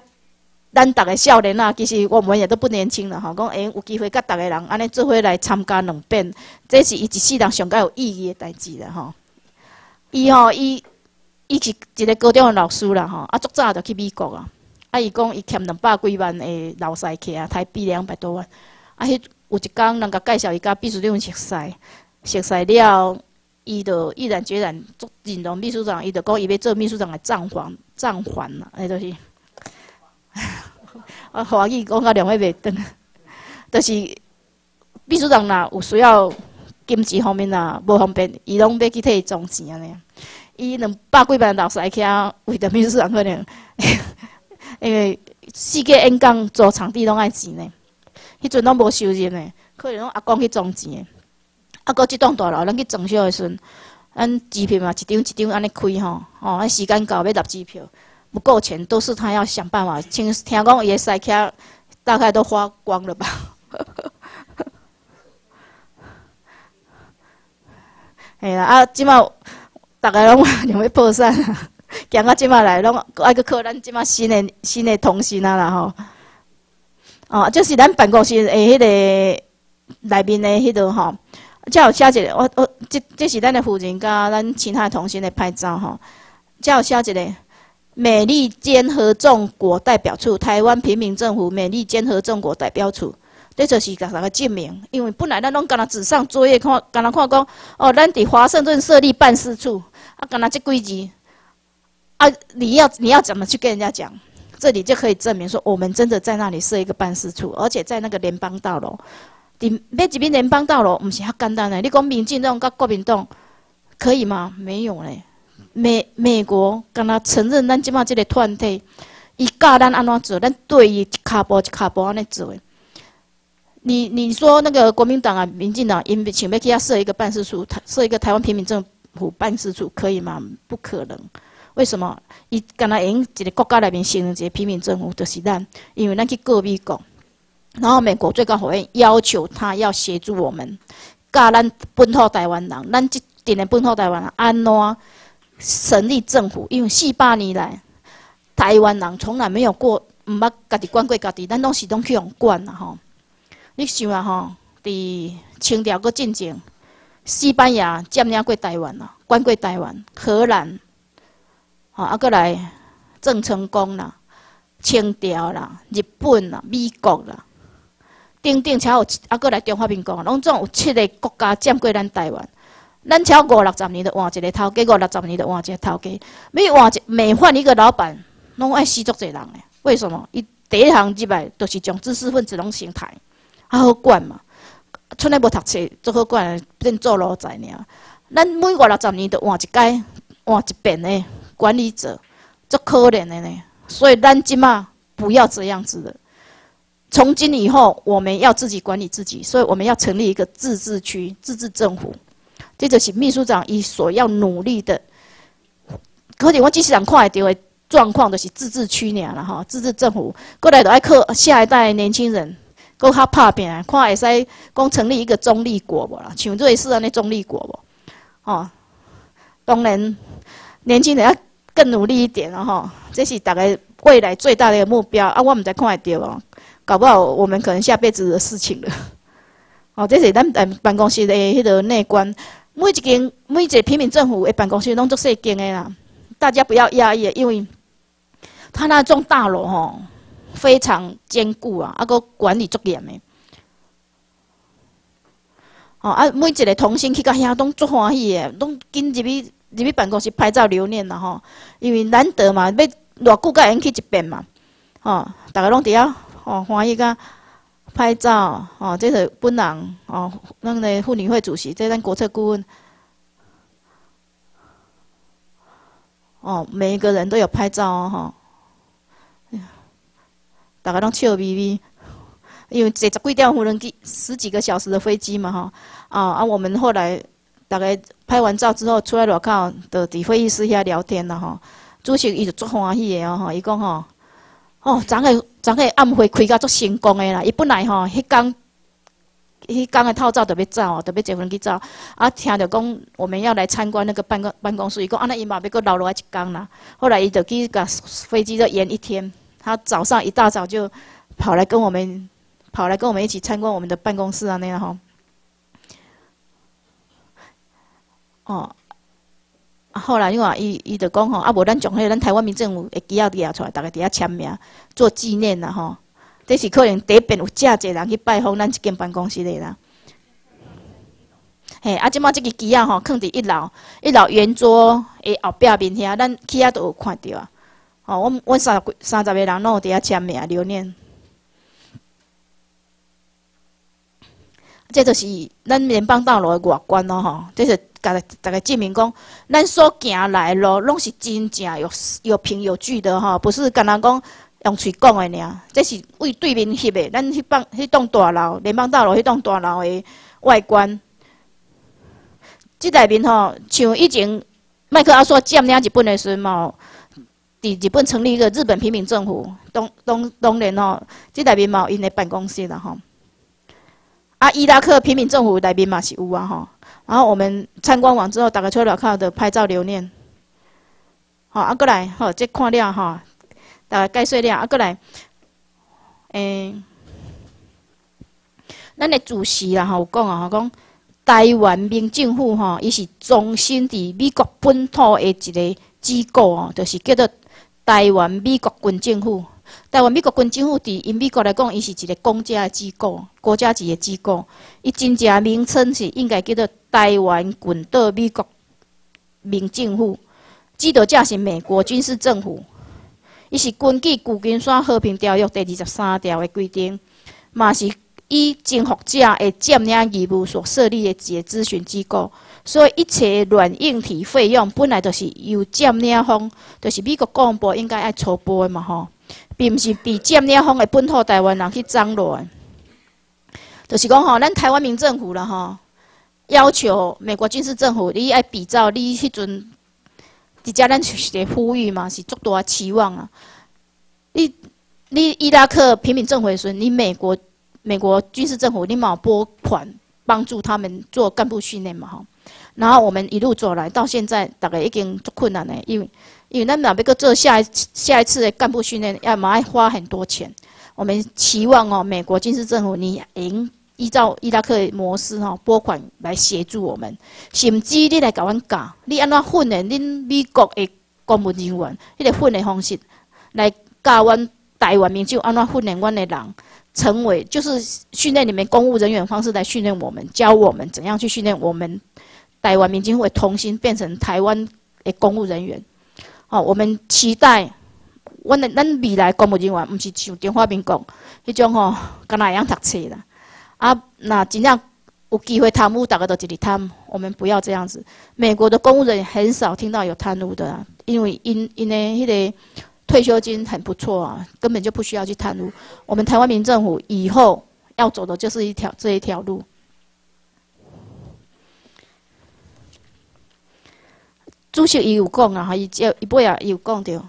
咱逐个少年啊，其实我们也都不年轻了吼，讲诶有机会甲逐个人安尼做伙来参加两遍，这是伊一世人上较有意义诶代志啦吼。伊吼伊伊是一个高中诶老师啦吼，啊足早就去美国啊，啊伊讲伊欠两百几万诶老师客啊，台币两百多万，啊迄有一工人甲介绍伊甲秘书长熟识。熟识了，伊就毅然决然做任同秘书长，伊就讲伊要做秘书长的账还账还啦，哎，就是，啊，华语讲到两位袂登，就是秘书长若有需要经济方面呐无方便，伊拢要去替伊装钱安尼。伊两百几万老师去啊，为着秘书长可能，因为世界演讲做场地拢爱钱呢，迄阵拢无收入呢，可能拢阿公去装钱。啊，搁即栋大楼，咱去装修诶时阵，咱机票嘛一张一张安尼开吼，吼，啊时间到要入机票，不够钱都是他要想办法。听听讲伊诶塞卡大概都花光了吧？哎呀，啊，即马大概拢两要破产，行到即马来拢爱去靠咱即马新的新的同事啊啦吼。哦，就是咱办公室诶迄个内面诶迄个吼。叫写一个，我我这这是咱的夫人甲咱其他同事来拍照吼。叫写一个美利坚合众国代表处，台湾平民政府美利坚合众国代表处，这就是甲大家证明。因为本来咱拢干那纸上作业看，干那看讲哦，咱伫华盛顿设立办事处，啊，干那这几字，啊，你要你要怎么去跟人家讲？这里就可以证明说，我们真的在那里设一个办事处，而且在那个联邦大楼。伫要一边联邦道路，毋是遐简单诶。你讲民进党甲国民党可以吗？没有嘞。美美国敢若承认咱即马即个团体，伊教咱安怎做，咱对伊一骹步一骹步安尼做诶。你你说那个国民党啊、民进党，因想要去遐设一个办事处，设一个台湾平民政府办事处，可以吗？不可能。为什么？伊敢若用一个国家内面形成一个平民政府，就是咱，因为咱去告美国。然后美国最高法院要求他要协助我们，教咱本土台湾人，咱即点的本土台湾人安怎成立政府？因为四百年来，台湾人从来没有过毋捌家己管过家己，咱拢是拢去用管啦吼。你想啊吼，伫清朝个进前，西班牙占领过台湾啦，管过台湾，荷兰，吼啊，过来郑成功啦，清朝啦，日本啦，美国啦。顶顶才有，啊，过来中华民国，拢总有七个国家占过咱台湾。咱超五六十年的换一个头家，五六十年的换一个头家。每换一每换一个老板，拢爱死足侪人诶。为什么？伊第一行入来，都是将知识分子拢形态，啊好管嘛。出来无读册，做好管变做奴才尔。咱每五六十年都换一届，换一遍诶管理者，足可怜诶呢。所以咱即马不要这样子的。从今以后，我们要自己管理自己，所以我们要成立一个自治区、自治政府。这就是秘书长以所要努力的。可是我只是想看到的状况，就是自治区尔了吼，自治政府过来都爱靠下一代年轻人，够他拍拼，看会使讲成立一个中立国无啦，像瑞士安尼中立国无？哦，当然年轻人要更努力一点了吼，这是大概未来最大的目标啊！我们再看得到哦。搞不好我们可能下辈子的事情了。哦，这是咱办公室的迄个内观，每一间每一个平民政府的办公室拢做细间的啦。大家不要压抑，因为他那幢大楼吼非常坚固啊，啊个管理足严的。哦啊，每一个同事去到遐拢足欢喜的，拢紧入去入去办公室拍照留念啦吼。因为难得嘛，要偌久才会用去一遍嘛。哦，大家拢伫遐。哦，欢喜甲拍照哦，这是本人哦，咱个妇女会主席，这咱国策顾问哦，每一个人都有拍照哦，哈，大家拢笑眯眯，因为坐十几点无人机，十几个小时的飞机嘛，哈，啊啊，我们后来大概拍完照之后出来外口，就伫会议室遐聊天了哈，主席伊就足欢喜的哦，哈，伊讲吼。哦，昨个昨个暗会开甲足成功诶啦！伊本来吼迄工迄工的透早特别走，特别结婚去走。啊，听着讲我们要来参观那个办公办公室，伊讲啊，那伊嘛要搁留落来一工啦。后来伊就去甲飞机就延一天，他早上一大早就跑来跟我们跑来跟我们一起参观我们的办公室啊，那样吼。哦。后来你看伊伊就讲吼，啊无咱从迄个咱台湾民政府会记要拿出来，大家伫遐签名做纪念啦吼。这是可能第一遍有遮济人去拜访咱即间办公室的啦。嘿，啊，即马即个机啊吼，放伫一楼，一楼圆桌诶后壁面遐，咱去遐都有看到啊。哦，阮阮三三十个人拢有伫遐签名留念。这就是咱联邦大楼的外观咯吼，这是。甲大家证明讲，咱所行来路拢是真正有有凭有据的吼，不是干那讲用嘴讲的尔。这是为对面翕的，咱迄帮迄栋大楼，联邦大楼迄栋大楼的外观。即内面吼，像以前麦克阿瑟占领日本的时阵嘛，伫日本成立一个日本平民政府，当当当然吼，即内面嘛有因的办公室啦吼。啊，伊拉克平民政府内面嘛是有啊吼。然后我们参观完之后，打开出来看的拍照留念。好，啊过来，好，这看了哈，大概介绍了，啊过来，诶，咱的主席啦，吼有讲啊，讲台湾民政府吼，伊是中心伫美国本土的一个机构哦，就是叫做台湾美国军政府。台湾美国军政府伫因美国来讲，伊是一个公家的机构，国家级的机构。伊真正名称是应该叫做台湾军岛美国民政府，指导者是美国军事政府。伊是根据旧金山和平条约第二十三条的规定，嘛是以征服者的占领义务所设立的一个咨询机构。所以一切软硬体费用本来就是由占领方，就是美国国防部应该爱筹拨的嘛吼。并毋是比占领方的本土台湾人去争落的，就是讲吼，咱台湾民政府啦吼，要求美国军事政府，你爱比照你迄阵，伫遮咱就是呼吁嘛，是足大期望啊。你你伊拉克平民政府时，你美国美国军事政府，你冇拨款帮助他们做干部训练嘛吼。然后我们一路走来，到现在大概已经足困难嘞，因为。因为咱若要搁做下一下一次的干部训练，要嘛要花很多钱。我们期望哦，美国军事政府你应依照伊拉克的模式吼拨款来协助我们，甚至你来甲阮教，你安怎训练恁美国的公务人员，迄个训练方式来教阮台湾民众安怎训练阮的人，成为就是训练你们公务人员方式来训练我们，教我们怎样去训练我们台湾民众会重新变成台湾的公务人员。哦，我们期待，阮的咱未来公务人员，毋是像中华民国迄种吼，敢若会样读册啦。啊，那真正有机会贪污，大家都一直贪。我们不要这样子。美国的公务人员很少听到有贪污的，因为因因为迄个退休金很不错啊，根本就不需要去贪污。我们台湾民政府以后要走的就是一条这一条路。主席伊有讲啊，伊叫伊尾啊，伊有讲着。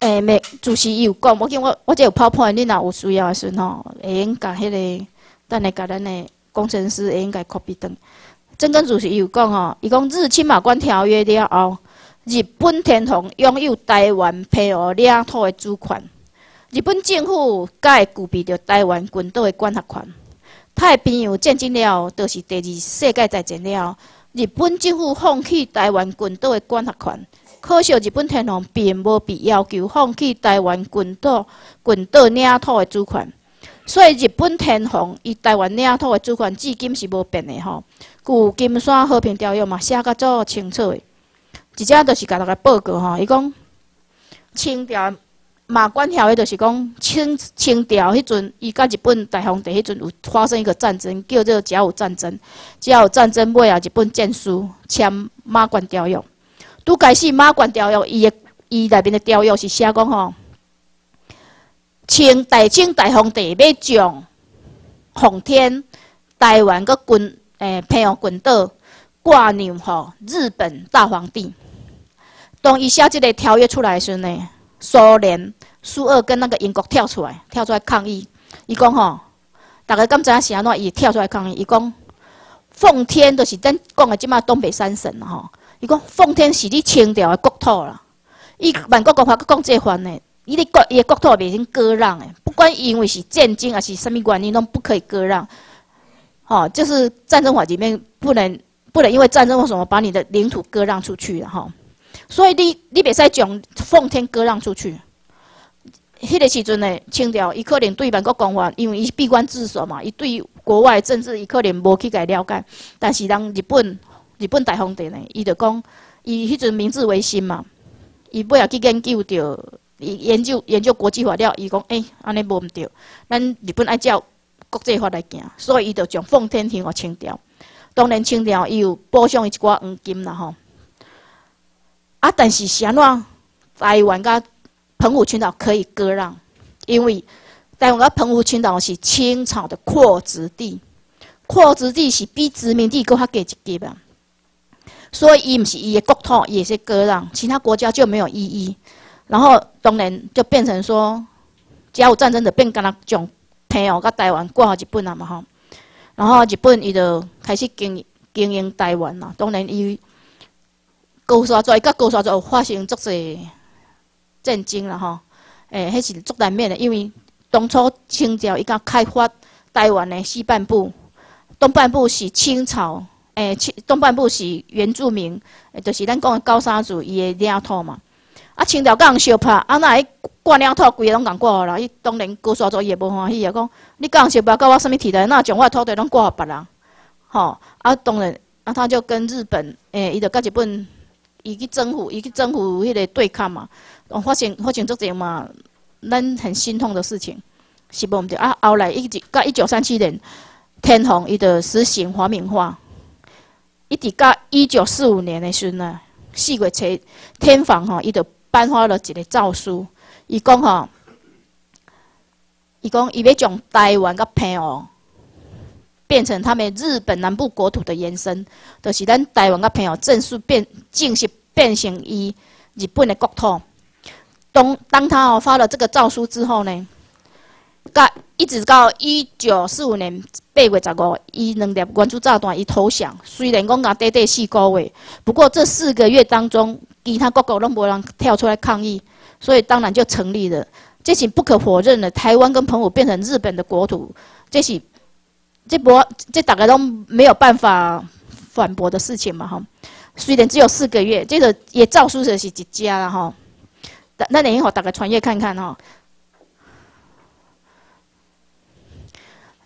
诶，没主席伊有讲，我见我我这有泡泡，你若有需要诶时吼，会用甲迄个，等下甲咱诶工程师会用甲 copy 登。曾根主席伊有讲吼，伊讲日清马关条约了后，日本天皇拥有台湾配偶领土诶主权，日本政府该具备着台湾群岛诶管辖权。太平洋战争了，就是第二世界大战了。日本政府放弃台湾群岛的管辖权，可惜日本天皇并无被要求放弃台湾群岛群岛领土的主权，所以日本天皇伊台湾领土的主权至今是无变的吼。旧金山和平条约嘛写甲足清楚的，一只就是甲大家报告吼，伊讲清朝。马关条约就是讲清清朝迄阵，伊甲日本大皇帝迄阵有发生一个战争，叫做甲午战争。甲午战争尾啊，日本战输，签马关条约。拄开始马关条约，伊的伊内面的条约是写讲吼，清大清大皇帝要将奉天台湾个军诶平洋军岛挂念吼日本大皇帝。当伊写即个条约出来时呢？苏联、苏俄跟那个英国跳出来，跳出来抗议，伊讲吼，大家敢知影是安怎？伊跳出来抗议，伊讲奉天就是咱讲的即马东北三省吼。伊讲奉天是你清朝的国土啦。伊万国国法讲这番呢，伊的国伊的国土袂用割让诶，不管因为是战争还是什么原因，拢不可以割让。吼，就是战争法里面不能不能因为战争为什么把你的领土割让出去了吼。所以你你袂使将奉天割让出去。迄个时阵呢，清朝伊可能对万国公法，因为伊闭关自守嘛，伊对国外政治伊可能无去甲了解。但是人日本日本大皇帝呢，伊就讲，伊迄阵明治维新嘛，伊尾也去研究着，伊研究研究国际法了，伊讲，诶，安尼无毋对，咱日本爱照国际法来行，所以伊就将奉天还互清朝。当然清朝伊有补偿伊一寡黄金啦吼。啊，但是是安怎台湾甲澎湖群岛可以割让，因为台湾甲澎湖群岛是清朝的扩殖地，扩殖地是比殖民地搁较低一级啊，所以伊毋是伊的国土，也是割让，其他国家就没有意义。然后当然就变成说，甲午战争的变干那将澎湖甲台湾挂互日本啊嘛吼，然后日本伊就开始经营经营台湾啦，当然伊。高沙族伊甲高沙族有发生足侪战争啦吼，诶，迄是足难免的，因为当初清朝伊甲开发台湾的西半部，东半部是清朝，诶，清东半部是原住民，诶，就是咱讲的高沙族伊的领土嘛。啊，清朝甲人相拍，啊，那伊挂领土规个拢共挂啦，伊当然高沙族伊也无欢喜啊，讲你甲人相拍，甲我啥物题材，那将我土地拢挂互别人，吼，啊，当然，啊，他就跟日本，诶，伊就甲日本。伊去征服，伊去征服迄个对抗嘛，发生发生足侪嘛，咱很心痛的事情，是无毋对啊。后来一直到一九三七年，天皇伊就实行华民化，一直到一九四五年的时阵呢，四月初，天皇吼伊就颁发了一个诏书，伊讲吼，伊讲伊要将台湾甲澎湖。变成他们日本南部国土的延伸，就是咱台湾甲朋友正式变正式变成伊日本的国土。当当他哦发了这个诏书之后呢，到一直到一九四五年八月十五，伊两粒原子炸弹伊投降。虽然讲甲短短四个月，不过这四个月当中，其他各国拢无人跳出来抗议，所以当然就成立了。这是不可否认的，台湾跟澎湖变成日本的国土，这是。这不，这大概都没有办法反驳的事情嘛，哈。虽然只有四个月，这个也照书的是一家了，哈。那那等一会大家穿越看看，哈。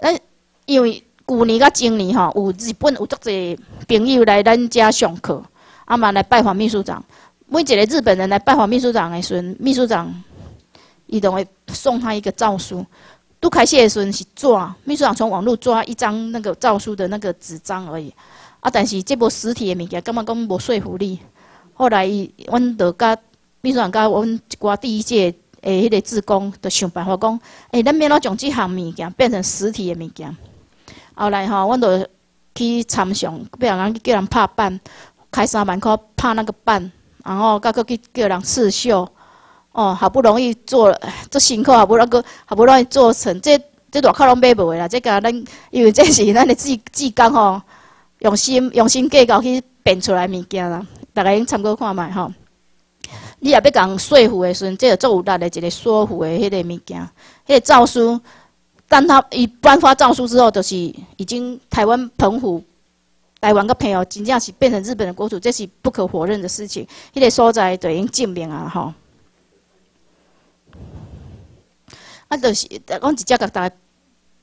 那因为旧年甲今年，哈，有日本有足侪朋友来咱家上课，啊嘛来拜访秘书长。每一个日本人来拜访秘书长的时阵，秘书长伊都会送他一个诏书。都开始的时阵是抓秘书长从网络抓一张那个诏书的那个纸张而已，啊，但是这部实体的物件根本讲无说服力。后来，阮就甲秘书长甲阮一寡第一届诶迄个职工，就想办法讲，诶，咱免老将即项物件变成实体的物件。后来吼，阮就去参详，不人讲叫人拍板，开三万块拍那个板，然后甲佫去叫人刺绣。哦，好不容易做了，这辛苦好不容易，好不容易做成，这这大靠拢买不的啦。这个咱因为这是咱的志志工吼，用心用心计较去变出来物件啦。大家参考看卖吼。你也要讲说服的时阵，这个做有力的一个说服的迄个物件，迄个诏书，当他一颁发诏书之后，就是已经台湾澎湖、台湾个朋友真正是变成日本的国土，这是不可否认的事情。迄个所在就已经证明啊，吼。啊，就是阮直接甲大家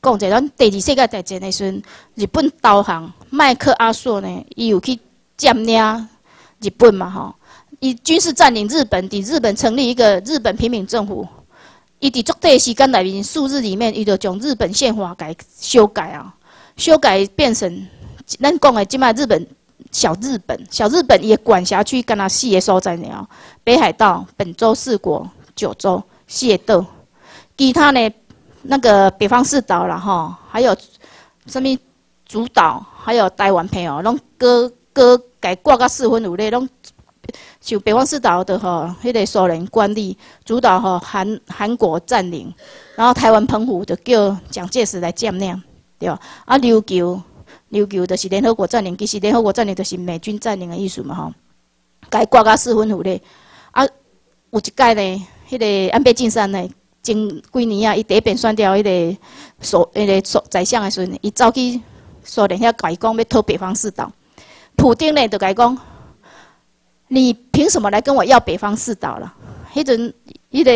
讲者，咱第二世界大战的时阵，日本导航麦克阿瑟呢，伊有去占领日本嘛吼，伊军事占领日本，伫日本成立一个日本平民政府。伊伫足短时间内面数日里面，伊就将日本宪法改修改啊，修改变成咱讲的即卖日本小日本，小日本伊管辖区敢若四个所在尔，北海道、本州四国、九州、四个岛。其他呢，那个北方四岛了哈，还有什么主岛，还有台湾朋友，拢各各改挂个四分五裂，拢就北方四岛的吼，迄个苏联管理主导吼韩韩国占领，然后台湾澎湖就叫蒋介石来占领，对吧？啊，琉球琉球就是联合国占领，其实联合国占领就是美军占领的意思嘛吼。该挂甲四分五裂，啊，有一届呢，迄个安倍晋三呢，前几年啊，伊第一遍选调迄个所迄个苏宰相的时阵，伊走去苏联遐甲伊讲要讨北方四岛，普京呢就甲伊讲。你凭什么来跟我要北方四岛了？迄阵，伊个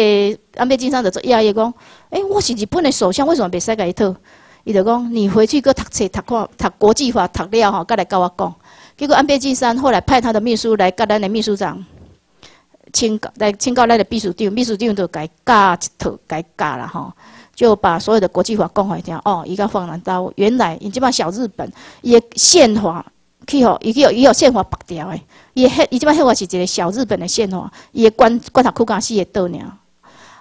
安倍晋三就做亚裔讲，诶，我是日本的首相，为什么袂使甲伊讨？伊就讲，你回去搁读册、读看、读国际法，读了吼，再来甲我讲。结果安倍晋三后来派他的秘书来甲咱的秘书长请告，来请告咱的秘书长，秘书长就改教一套，改教了吼，就把所有的国际法讲来听。哦，伊甲放南刀，原来伊即摆小日本，伊的宪法。去吼，伊去伊有宪法拔掉诶，伊迄伊即摆迄个是一个小日本的宪法，伊的管管他苦干死诶倒尔，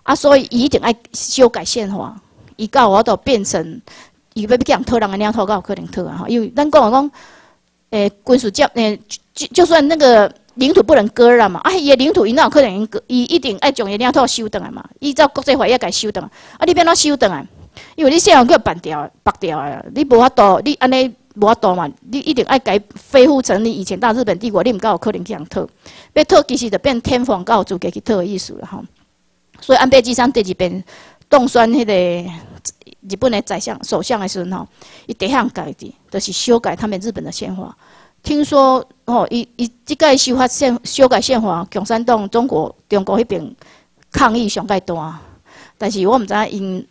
啊，所以伊一定爱修改宪法，伊到我都变成伊要叫人偷人诶领土，有可能偷啊！吼，因为咱讲讲，诶，军事接诶，就就算那个领土不能割了嘛，啊，伊诶领土伊哪有可能割？伊一定爱将伊领土收倒来嘛，依照国际法也该收倒来，啊，你变哪收倒来？因为你宪法叫绑掉、绑掉诶，你无法度，你安尼。无法度嘛，你一定爱改恢复成你以前大日本帝国，你毋够有可能去样讨。要讨其实就变天皇有资格去讨的意思了吼。所以安倍晋三第二遍当选迄个日本的宰相、首相的时阵吼，伊第一项改的，就是修改他们日本的宪法。听说吼，伊伊即个修法宪修改宪法，共产党中国中国迄边抗议上盖大，但是我毋知影因。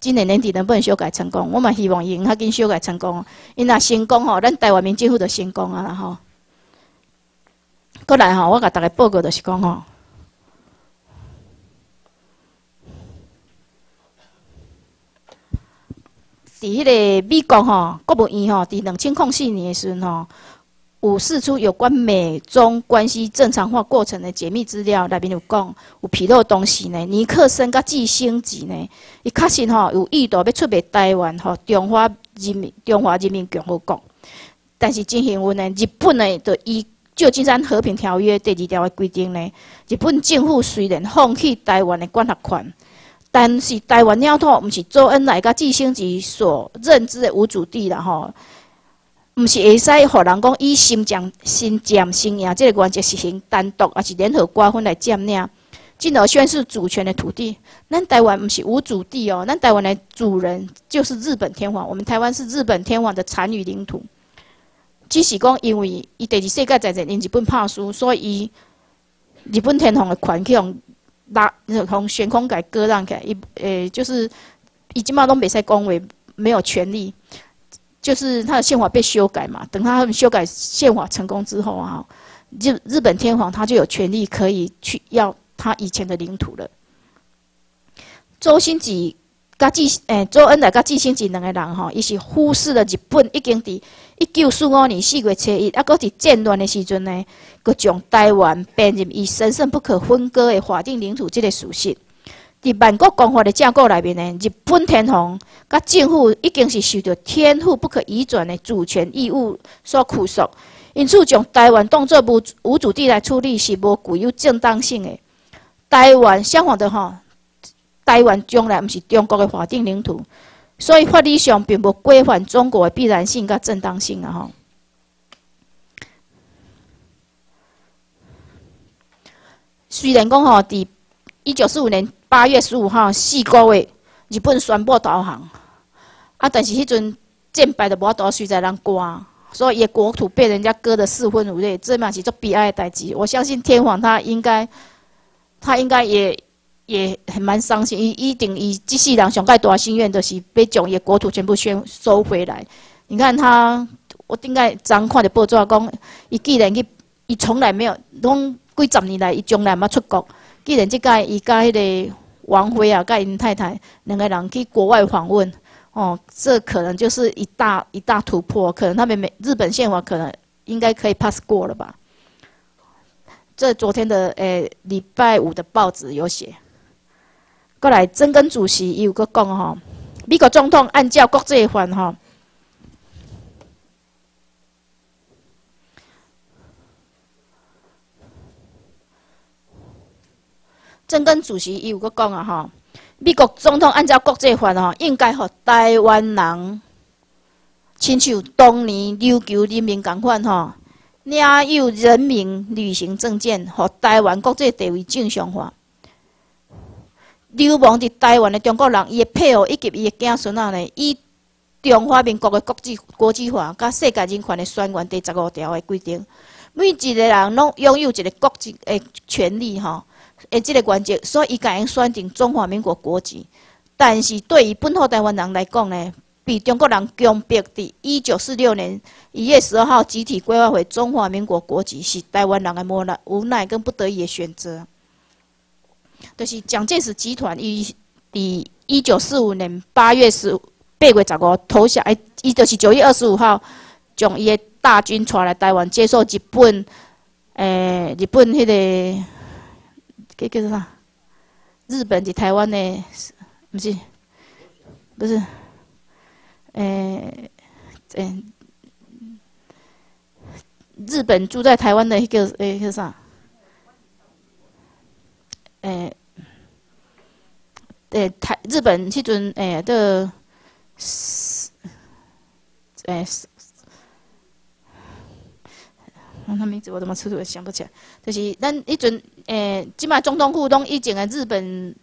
今年年底能不能修改成功？我们希望因较紧修改成功。因若成功吼，咱台湾民政府就成功啊啦吼。过来吼，我甲大家报告就是讲吼，伫迄个美国吼，国务院吼，伫两千零四年时阵吼。有释出有关美中关系正常化过程的解密资料，内面有讲有披露东西呢。尼克森甲季星吉呢，伊确实吼有意图要出卖台湾吼中华人民中华人民共和国。但是真幸运呢，日本呢就依旧金山和平条约第二条的规定呢，日本政府虽然放弃台湾的管辖权，但是台湾领土毋是周恩来甲季星吉所认知的无主地啦吼。毋是会使互人讲以新疆、新疆、新疆这个原则实行单独，还是联合瓜分来占领，进而宣示主权的土地。咱台湾毋是无主地哦，咱台湾的主人就是日本天皇。我们台湾是日本天皇的残余领土。只是讲因为伊第二世界战争因日本拍输，所以日本天皇的权去用拉从悬空改割让起来，伊诶就是伊即马拢袂使讲话，没有权利。就是他的宪法被修改嘛，等他修改宪法成功之后啊，日日本天皇他就有权利可以去要他以前的领土了。周星吉、甲季诶周恩来、甲季星吉两个人吼，伊是忽视了日本已经伫一九四五年四月初一，啊，搁伫战乱的时阵呢，搁将台湾编入以神圣不可分割的法定领土这个属性。伫万国公法的架构内面呢，日本天皇甲政府已经是受到天赋不可移转的主权义务所拘束，因此将台湾当作无无主地来处理是无具有正当性的。台湾相反的吼，台湾将来毋是中国的法定领土，所以法律上并无规范中国的必然性甲正当性啊吼。虽然讲吼，伫一九四五年。八月十五号，四个月，日本宣布投降。啊，但是迄阵战败的无多实在人刮，所以伊国土被人家割得四分五裂，这嘛是做悲哀的代志。我相信天皇他应该，他应该也也很蛮伤心。伊一定伊机器人上盖大心愿，就是被将伊国土全部收收回来。你看他，我顶个昨看着报纸讲，伊既然伊伊从来没有，拢几十年来伊从来没出国。既然即届伊甲迄个王辉啊，甲因太太两个人去国外访问，哦，这可能就是一大一大突破。可能他们美日本宪法可能应该可以 pass 过了吧？这昨天的诶礼拜五的报纸有写。过来，曾根主席伊有个讲吼，美国总统按照国际法吼。郑根主席伊有阁讲啊吼，美国总统按照国际法吼，应该互台湾人亲像当年琉球人民共款吼，领有人民旅行证件，互台湾国际地位正常化。流亡伫台湾的中国人，伊的配偶以及伊的子孙仔呢，以中华民国的国际国际法、甲世界人权的宣言第十五条的规定，每一个人拢拥有一个国籍的权利吼，诶，即个原则，所以伊甲因选定中华民国国籍。但是对于本土台湾人来讲呢，被中国人强迫伫一九四六年一月十二号集体规划为中华民国国籍，是台湾人的无奈、无奈跟不得已的选择。就是蒋介石集团于伫一九四五年八月十八月十五投降，诶，伊就是九月二十五号将伊的大军带来台湾，接受日本，诶，日本迄个，叫叫做啥？日本伫台湾的，不是，不是，诶，诶，日本住在台湾的迄个，诶，叫啥？诶，诶，台日本迄阵诶的，诶，他名字我怎么迟迟想不起来？就是咱一阵诶，即马总统府拢以前的日本，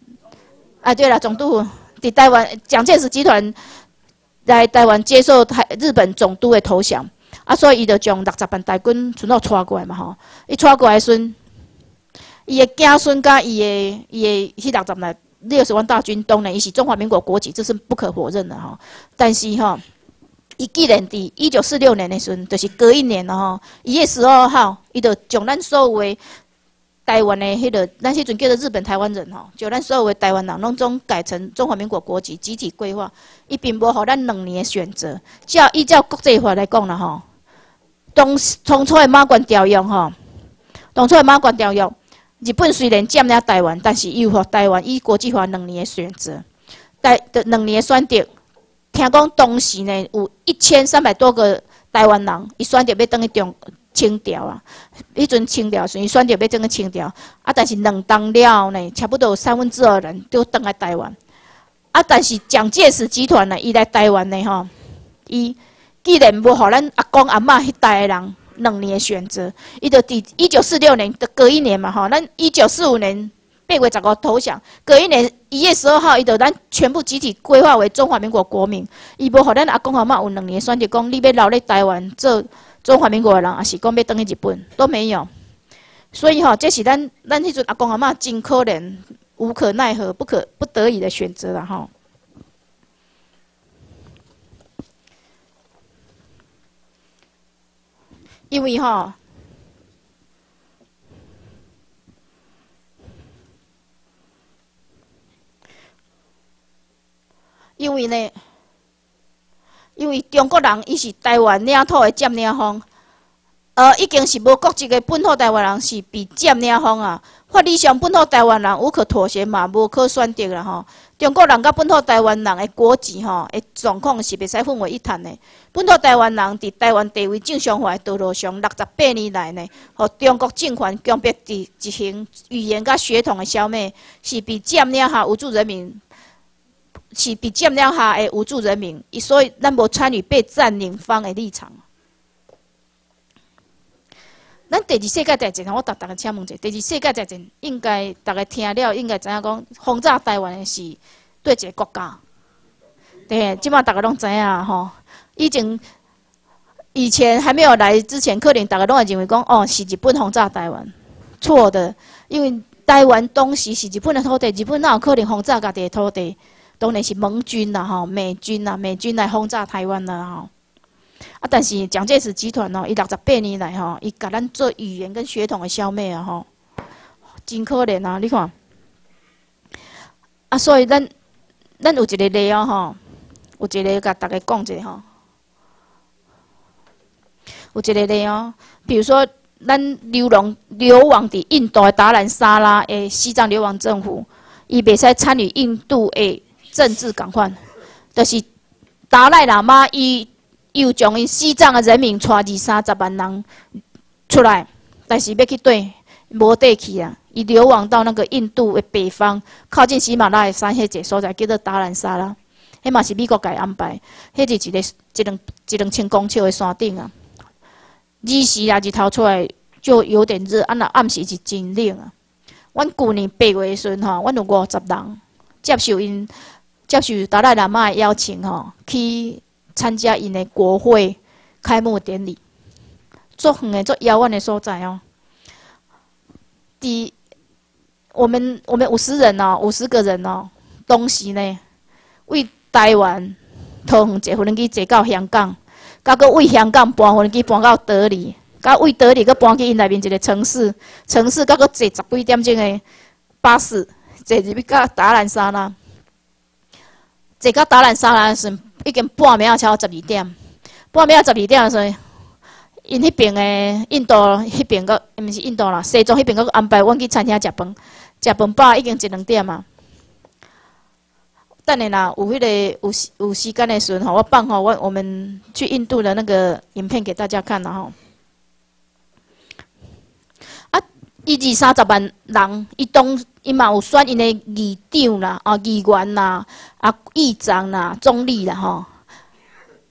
啊对了，总督伫台湾蒋介石集团来台湾接受台日本总督的投降，啊，所以伊就将六十万大军全部带过来嘛吼，伊带过来时。伊的子孙甲伊的伊的迄六十万六十万大军，当然伊是中华民国国籍，这是不可否认的吼。但是吼，伊既然伫一九四六年的时阵，就是隔一年了吼，一月十二号，伊就将咱所有的台湾的迄个，咱迄阵叫做日本台湾人吼，就咱所有的台湾人，拢总改成中华民国国籍，集体规划，伊并无互咱两年的选择。照依照国际法来讲啦吼，当当初的马关条约吼，当初的马关条约。日本虽然占了台湾，但是又互台湾以国际化两年的选择，台的两年的选择，听讲当时呢有一千三百多个台湾人，伊选择要等去中清朝啊，迄阵清朝所以选择要等去清朝，啊，但是两当了呢，差不多有三分之二人都等来台湾，啊，但是蒋介石集团呢，伊来台湾呢吼，伊既然无互咱阿公阿嬷迄代的人。两年的选择，伊就伫一九四六年的隔一年嘛，吼，咱一九四五年八月十五投降，隔一年一月十二号，伊就咱全部集体规划为中华民国国民，伊无互咱阿公阿嬷有两年选择讲，你要留咧台湾做中华民国的人，还是讲要等去日本都没有，所以吼，这是咱咱迄阵阿公阿嬷真可怜，无可奈何、不可不得已的选择了吼。因为吼，因为呢，因为中国人伊是台湾领土的占领方，呃，已经是无国籍的本土台湾人是被占领方啊。法律上，本土台湾人有可妥协嘛，无可选择啦吼。中国人甲本土台湾人的国籍吼，的状况是袂使混为一谈的。本土台湾人伫台湾地位正常化的道路上，六十八年来呢，互中国政权强迫伫执行语言甲血统的消灭，是被占领下无助人民，是被占了下的无助人民。伊所以，咱无参与被占领方的立场。咱第二世界大战，我答大家请问者，第二世界大战应该大家听了应该知影讲，轰炸台湾的是对一个国家。对，即马大家拢知影吼。以前以前还没有来之前，可能大家拢会认为讲，哦，是日本轰炸台湾，错的。因为台湾当时是日本的土地，日本哪有可能轰炸家己的土地？当然是盟军啦，吼，美军啦，美军来轰炸台湾啦，吼。啊！但是蒋介石集团哦，伊六十八年来吼，伊甲咱做语言跟血统的消灭啊吼，真可怜啊！你看，啊，所以咱咱有一个例哦吼，有一个甲大家讲者吼，有一个例哦，比如说咱流亡流亡伫印度的达兰萨拉的西藏流亡政府，伊袂使参与印度的政治共款，就是达赖喇嘛伊。又将伊西藏的人民带二三十万人出来，但是要去对无地去啊！伊流亡到那个印度的北方，靠近喜马拉雅山迄一个所在，叫做达兰萨拉。迄嘛是美国家安排，迄是一个一两一两千公尺的山顶啊。日时啊，日头出来就有点热，啊那暗时是真冷啊。阮旧年八月时阵吼，阮有五十人接受因接受达赖喇嘛的邀请吼，去参加因的国会开幕典礼。足远的、足遥远的所在哦。第，我们我们五十人哦，五十个人哦，当时呢为台湾桃园坐飞机坐到香港，甲个为香港搬飞机搬到德里，甲为德里个搬去因内面一个城市，城市甲个坐十几点钟的巴士，坐入去到达兰萨拉，坐到达兰萨拉时已经半暝啊，超十二点，半暝啊十二点的时，因迄边的印度迄边个，毋是印度啦，西藏迄边个安排阮去餐厅食饭，食饭饱已经一两点啊。等下啦，有迄个有时有时间的时阵吼，我放吼我我们去印度的那个影片给大家看啦吼。啊，伊二三十万人，伊当伊嘛有选因的议长啦、啊议员啦、啊议长啦、总理啦吼。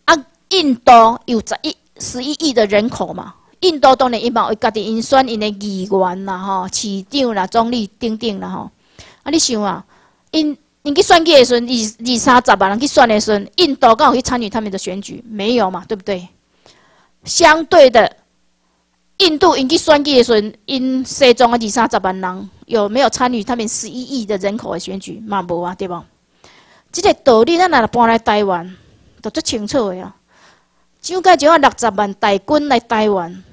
啊，印度有十一十一亿的人口嘛，印度当然伊嘛有家己因选因的议员啦、吼市长啦、总理等等啦吼。啊，你想啊，因。因去选举的时候，二二三十万人去选的时候，印度刚好去参与他们的选举，没有嘛？对不对？相对的，印度因去选举的时候，因西藏的二三十万人有没有参与他们十一亿的人口的选举？嘛无啊，对不？这个道理咱若搬来台湾，都足清楚的啊。蒋介石啊，六十万大军来台湾，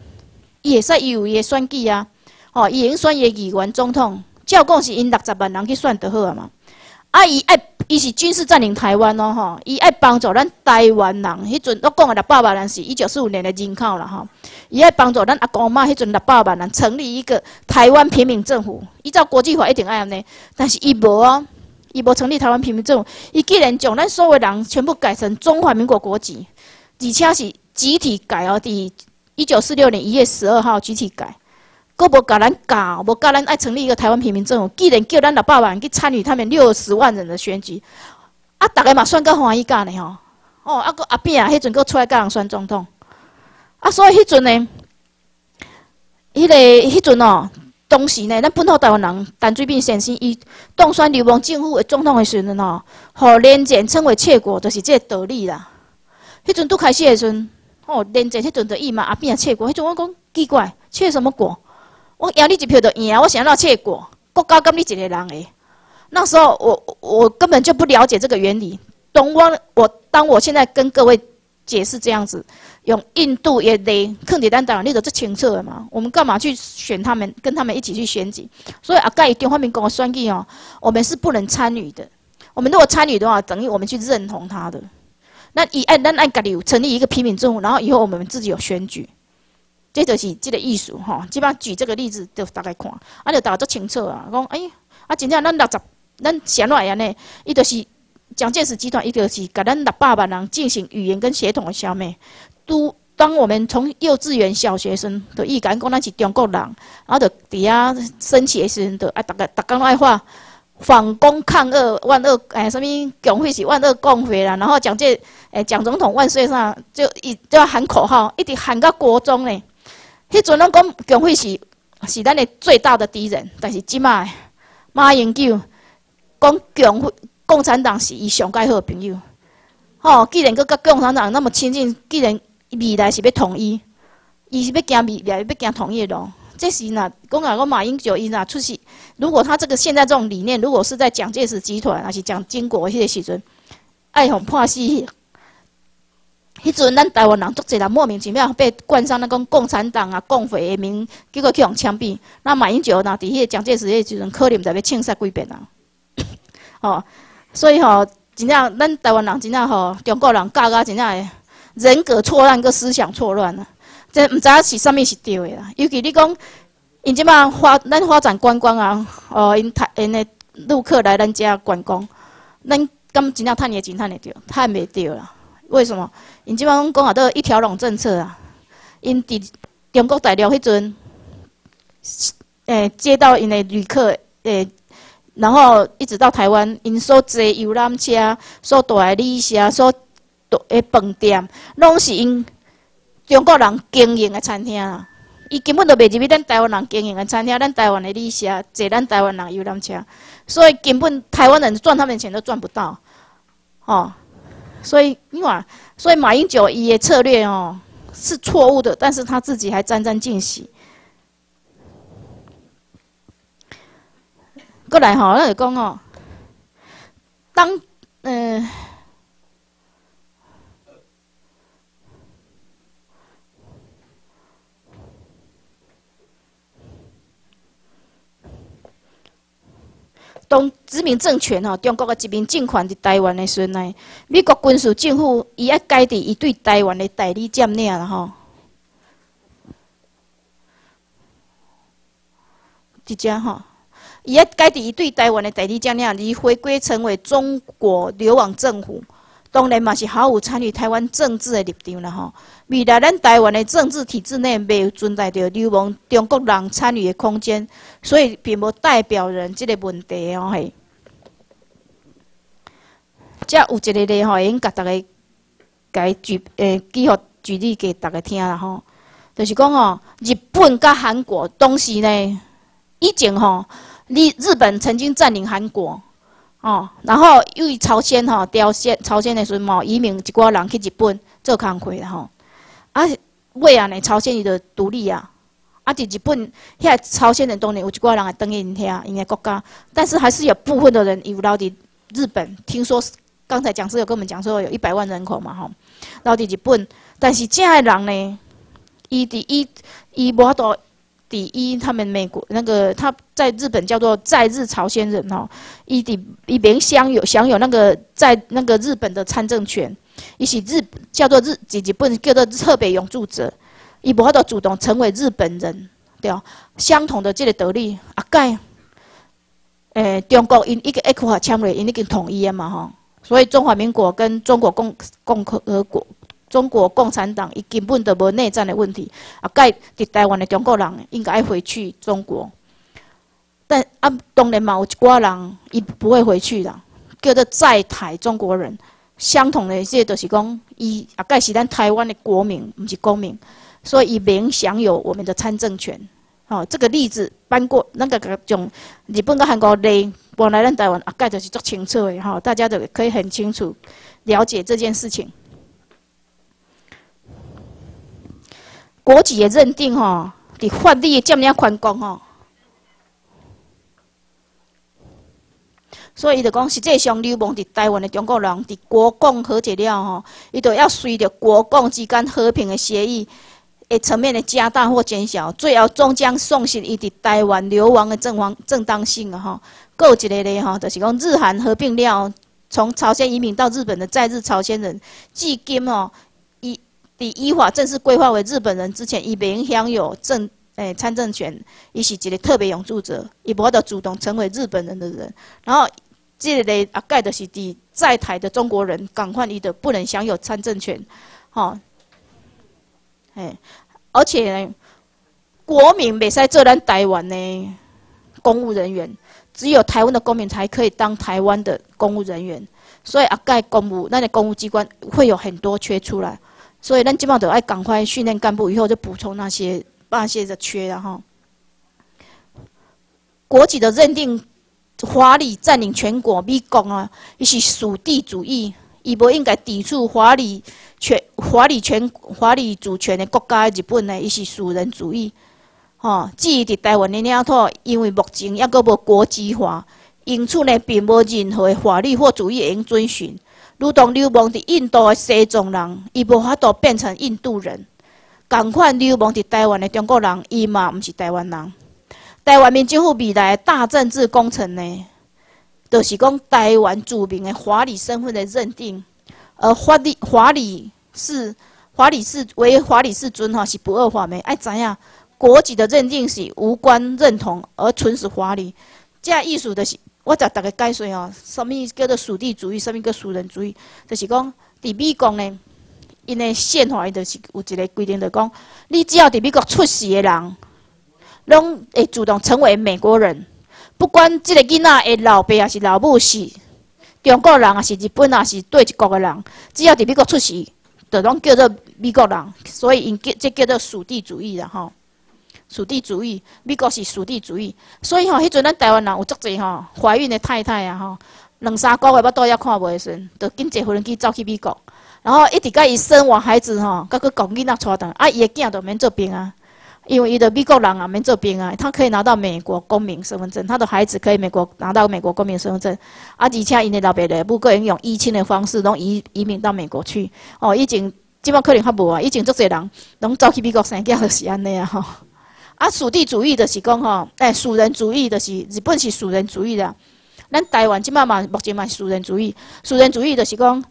伊会使有伊的选举啊，哦，伊经选伊的议员、总统，照讲是因六十万人去选就好啊嘛。啊！伊爱，伊是军事占领台湾咯，吼！伊爱帮助咱台湾人。迄阵我讲的六百万人是一九四五年的人口啦，吼！伊爱帮助咱阿公阿妈迄阵六百万人成立一个台湾平民政府。依照国际法一定爱安尼，但是伊无哦，伊无成立台湾平民政府。伊既然将咱所有人全部改成中华民国国籍，而且是集体改哦，伫一九四六年一月十二号集体改。佫无甲咱教，无教咱爱成立一个台湾平民政府。既然叫咱六百万去参与他们六十万人的选举，啊，大家嘛算个欢喜干的吼。哦，啊个阿扁啊，迄阵佫出来甲人选总统。啊，所以迄阵呢，迄个迄阵哦，当时呢，咱本土台湾人陈水扁先生伊当选流亡政府的总统的时阵哦，互连战称为窃国，就是这个道理啦。迄阵拄开始的时阵，哦，连战迄阵就伊嘛阿扁窃国，迄阵我讲奇怪，窃什么国？我赢你一票就赢啊，我想要切果，国家跟你一个人诶。那时候我我根本就不了解这个原理。东我我当我现在跟各位解释这样子，用印度也得坑底单党，你都这清楚了嘛？我们干嘛去选他们，跟他们一起去选举？所以阿盖电话面跟我算计哦，我们是不能参与的。我们如果参与的话，等于我们去认同他的。那以按那按家里成立一个平民政府，然后以后我们自己有选举。这就是这个艺术吼，即摆举这个例子就大概看，啊，就大家足清楚啊。讲哎，啊，真正咱六十，咱想来安尼，伊就是蒋介石集团，伊就是甲咱六百万人进行语言跟血统的消灭。都当我们从幼稚园小学生都伊敢讲咱是中国人，然后就底下升起的时阵，就啊，逐个逐工爱话反攻抗俄万恶，哎，什么共会是万恶共匪啦，然后蒋介哎蒋总统万岁上就一就要喊口号，一直喊到国中嘞。迄阵咱讲共匪是是咱的最大的敌人，但是即卖马英九讲共共产党是伊上介好朋友。吼，既然佮甲共产党那么亲近，既然未来是要统一，伊是要行未来要行统一的路。这是若讲啊，讲马英九伊若出席，如果他这个现在这种理念，如果是在蒋介石集团还是蒋经国迄个时阵，爱互破死。迄阵，咱台湾人足侪人莫名其妙被冠上那个共产党啊、共匪的名，结果去用枪毙。那马英九呢？伫迄个蒋介石迄时阵，可能在要清杀几遍啊。哦，所以吼，真正咱台湾人真正吼，中国人教啊真正人格错乱，个思想错乱啊。这毋知影是啥物是对的啦。尤其你讲，因即摆发咱发展观光啊，哦，因台因的陆客来咱遮观光，咱敢真正趁也真趁会着，趁袂着啦。为什么？因即摆讲好都一条龙政策啊！因伫中国大陆迄阵，诶接到因的旅客诶，然后一直到台湾，因所坐游览车、所住的旅社、所住的饭店，拢是因中国人经营的餐厅啦。伊根本都袂入去咱台湾人经营的餐厅，咱台湾的旅社坐咱台湾人游览车，所以根本台湾人赚他们钱都赚不到，哦。所以你看，所以马英九伊的策略哦是错误的，但是他自己还沾沾自喜。过来吼，咱就讲哦，当嗯，当殖民政权吼，中国的殖民政权伫台湾的时呢，美国军事政府伊爱改伫伊对台湾的代理占领了吼，伫遮吼。伊也改伫伊对台湾的代理占领，而回归成为中国流亡政府，当然嘛是毫无参与台湾政治的立场啦吼。未来咱台湾的政治体制内，未存在着流亡中国人参与的空间，所以并无代表人即个问题哦嘿。这有一个例吼，已经甲逐个甲举诶举互举例给逐个听啦吼，就是讲哦，日本甲韩国当时呢，以前吼。日日本曾经占领韩国，哦，然后由于朝鲜吼，朝鲜朝鲜的时候移民一寡人去日本做工课啦吼，啊，尾啊呢，朝鲜伊就独立啊，啊，伫日本遐朝鲜人当然有一寡人也等因遐因个国家，但是还是有部分的人有留伫日本。听说刚才讲师有跟我们讲说有一百万人口嘛吼，留伫日本，但是这的人呢，伊伫伊伊无法度。第一，他们美国那个他在日本叫做在日朝鲜人哦，伊伫伊边享有享有那个在那个日本的参政权，伊是日叫做日自己不能叫做特别永驻者，伊无法度主动成为日本人，对哦，相同的这个道理，啊盖，诶，中国因一个一块签约，因已经统一了嘛吼，所以中华民国跟中国共共和国。中国共产党伊根本都无内战的问题，啊，该伫台湾的中国人应该回去中国，但啊，当然嘛有一寡人伊不会回去的，叫做在台中国人。相同的，这都是讲伊啊，该是咱台湾的国民，不是公民，所以伊免享有我们的参政权。哦，这个例子搬过那个个种日本跟韩国来搬来咱台湾，啊，该就是足清楚的哈，大家都可以很清楚了解这件事情。国际的认定吼，伫法律的这么宽广吼，所以伊就讲实际上流亡伫台湾的中国人，伫国共和解了吼，伊都要随着国共之间和平的协议的层面的加大或减小，最后终将丧失伊伫台湾流亡的正方正当性啊吼。有一个咧吼，就是讲日韩合并了，从朝鲜移民到日本的在日朝鲜人，至今哦。以依法正式规划为日本人之前，伊未享有政诶参政权，伊是一个特别永住者，伊无得主动成为日本人的人。然后，这个咧啊，盖的是伫在台的中国人，赶快伊的不能享有参政权，吼，诶，而且呢，国民袂使做咱台湾的公务人员，只有台湾的公民才可以当台湾的公务人员。所以啊，盖公务那个公务机关会有很多缺出来。所以，咱今嘛都爱赶快训练干部，以后就补充那些那些的缺，然后国际的认定，华理占领全国，美国啊，伊是属地主义，伊无应该抵触华理全华理全华理主权的国家，日本呢，伊是属人主义，吼，至于伫台湾的领土，因为目前抑阁无国际化，因此呢，并无任何的法律或主义会用遵循。如同流亡伫印度的西藏人，伊无法度变成印度人；共款流亡伫台湾的中国人，伊嘛毋是台湾人。台湾民政府未来大政治工程呢，就是讲台湾著名的华理身份的认定，而华理华理是华理是为华理是尊哈，是不二法的。爱知影国籍的认定是无关认同，而纯属华理。这艺术的是。我甲逐个解说哦，什物叫做属地主义，什物叫属人主义？就是讲，伫美国呢，因的宪法伊就是有一个规定，就讲，你只要伫美国出世的人，拢会主动成为美国人。不管这个囡仔的老爸还是老母是中国人，还是日本，还是对一国的人，只要伫美国出世，就拢叫做美国人。所以因叫这叫做属地主义啦，吼。属地主义，美国是属地主义。所以吼，迄阵咱台湾人有足济吼怀孕的太太啊，吼两三个月要倒也看袂顺，就紧坐飞机走去美国。然后一直甲伊生完孩子吼，甲佮讲囡仔带等，啊伊的囝都免做兵啊，因为伊的美国人啊免做兵啊，他可以拿到美国公民身份证，他的孩子可以美国拿到美国公民身份证，啊而且因的老爸的不过用用移亲的方式，拢移移民到美国去。哦，已经即摆可能较无啊，已经足侪人拢走去美国生囝就是安尼啊吼。啊属地主义就是讲吼，哎属人主义就是日本是属人主义的，咱台湾即摆嘛目前嘛属人主义，属人主义就是讲。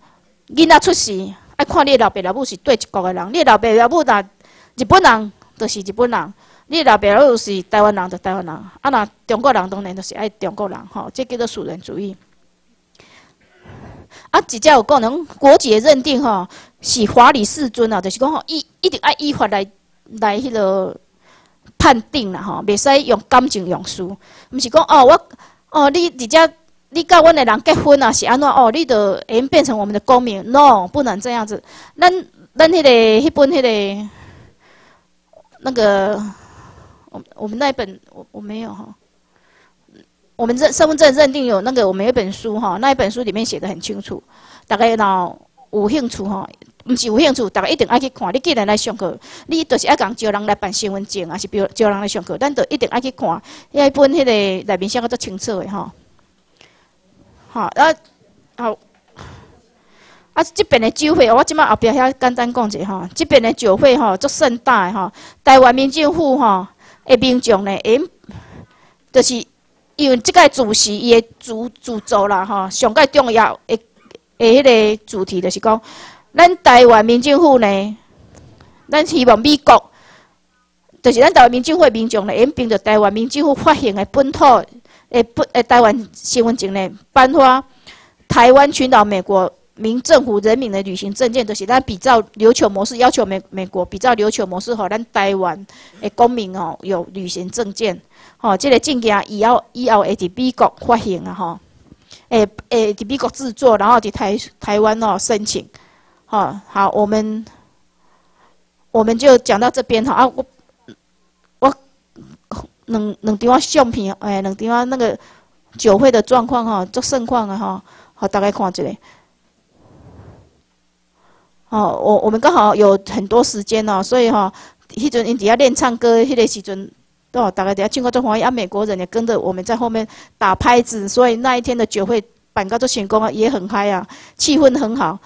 囡仔出世，爱看你老爸老母是对一国的人。你老爸老母若日本人，就是日本人；你老爸老母是台湾人，就台湾人。啊，若中国人当然就是爱中国人，吼，这叫做属人主义。啊，直接有讲，能国籍认定吼是法理世尊啊，就是讲吼一一定爱依法来来迄个判定啦，吼，袂使用感情用事，毋是讲哦，我哦，你直接。你甲阮的人结婚啊，是安怎？哦，你都会变成我们的公民？No，不能这样子。咱咱迄个迄本迄个那个，我我们那一本我我没有哈。我们认身份证认定有那个，我们有一本书哈，那一本书里面写的很清楚。大家若有兴趣哈，毋是有兴趣，大家一定爱去看。你既然来上课，你就是爱讲招人来办身份证，还是比如招人来上课，咱都一定爱去看。迄本迄个内面写个足清楚的吼。好，啊，好，啊，这边的酒会，我即马后壁遐简单讲者吼，这边的酒会吼足盛大的吼，台湾民政府吼的民众呢，因就是因为即个主席伊的主主轴啦吼，上个重要的的迄个主题就是讲，咱台湾民政府呢，咱希望美国，就是咱台湾民政府的民众呢，因凭着台湾民政府发行的本土。诶不诶，台湾身份证呢颁发台湾群岛美国民政府人民的旅行证件，就是咱比照琉球模式，要求美美国比照琉球模式，吼，咱台湾诶公民哦有旅行证件，吼，这个证件以后以后会伫美国发行啊，吼，诶诶伫美国制作，然后伫台台湾哦申请，好，好，我们我们就讲到这边哈啊我。我两两地方相片，哎，两地方那个酒会的状况哈，做盛况啊哈，好大概看一下。哦，我我们刚好有很多时间哦，所以哈，迄阵因底下练唱歌，迄个时阵，哦，大概底下经过做欢迎，啊，美国人也跟着我们在后面打拍子，所以那一天的酒会办到做成功啊，也很嗨啊，气氛很好。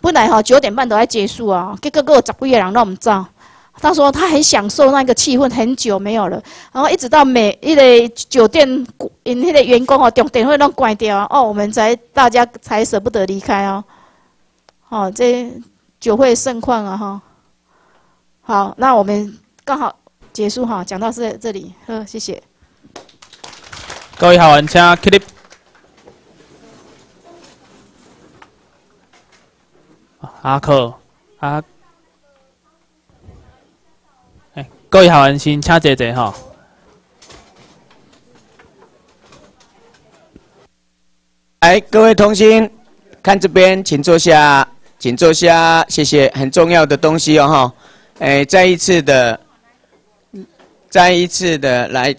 本来哈九点半都要结束啊，结果个十几个人拢唔走。他说他很享受那个气氛，很久没有了。然后一直到每一个酒店，因那个员工哦，重点会弄关掉啊哦，我们才大家才舍不得离开哦。哦，这酒会盛况啊哈。好，那我们刚好结束哈，讲到这这里，呵，谢谢。各位好，玩家 clip。阿克，阿。哎各位好，安心，请坐坐哈。来，各位同心，看这边，请坐下，请坐下，谢谢。很重要的东西哦哈，哎，再一次的，再一次的来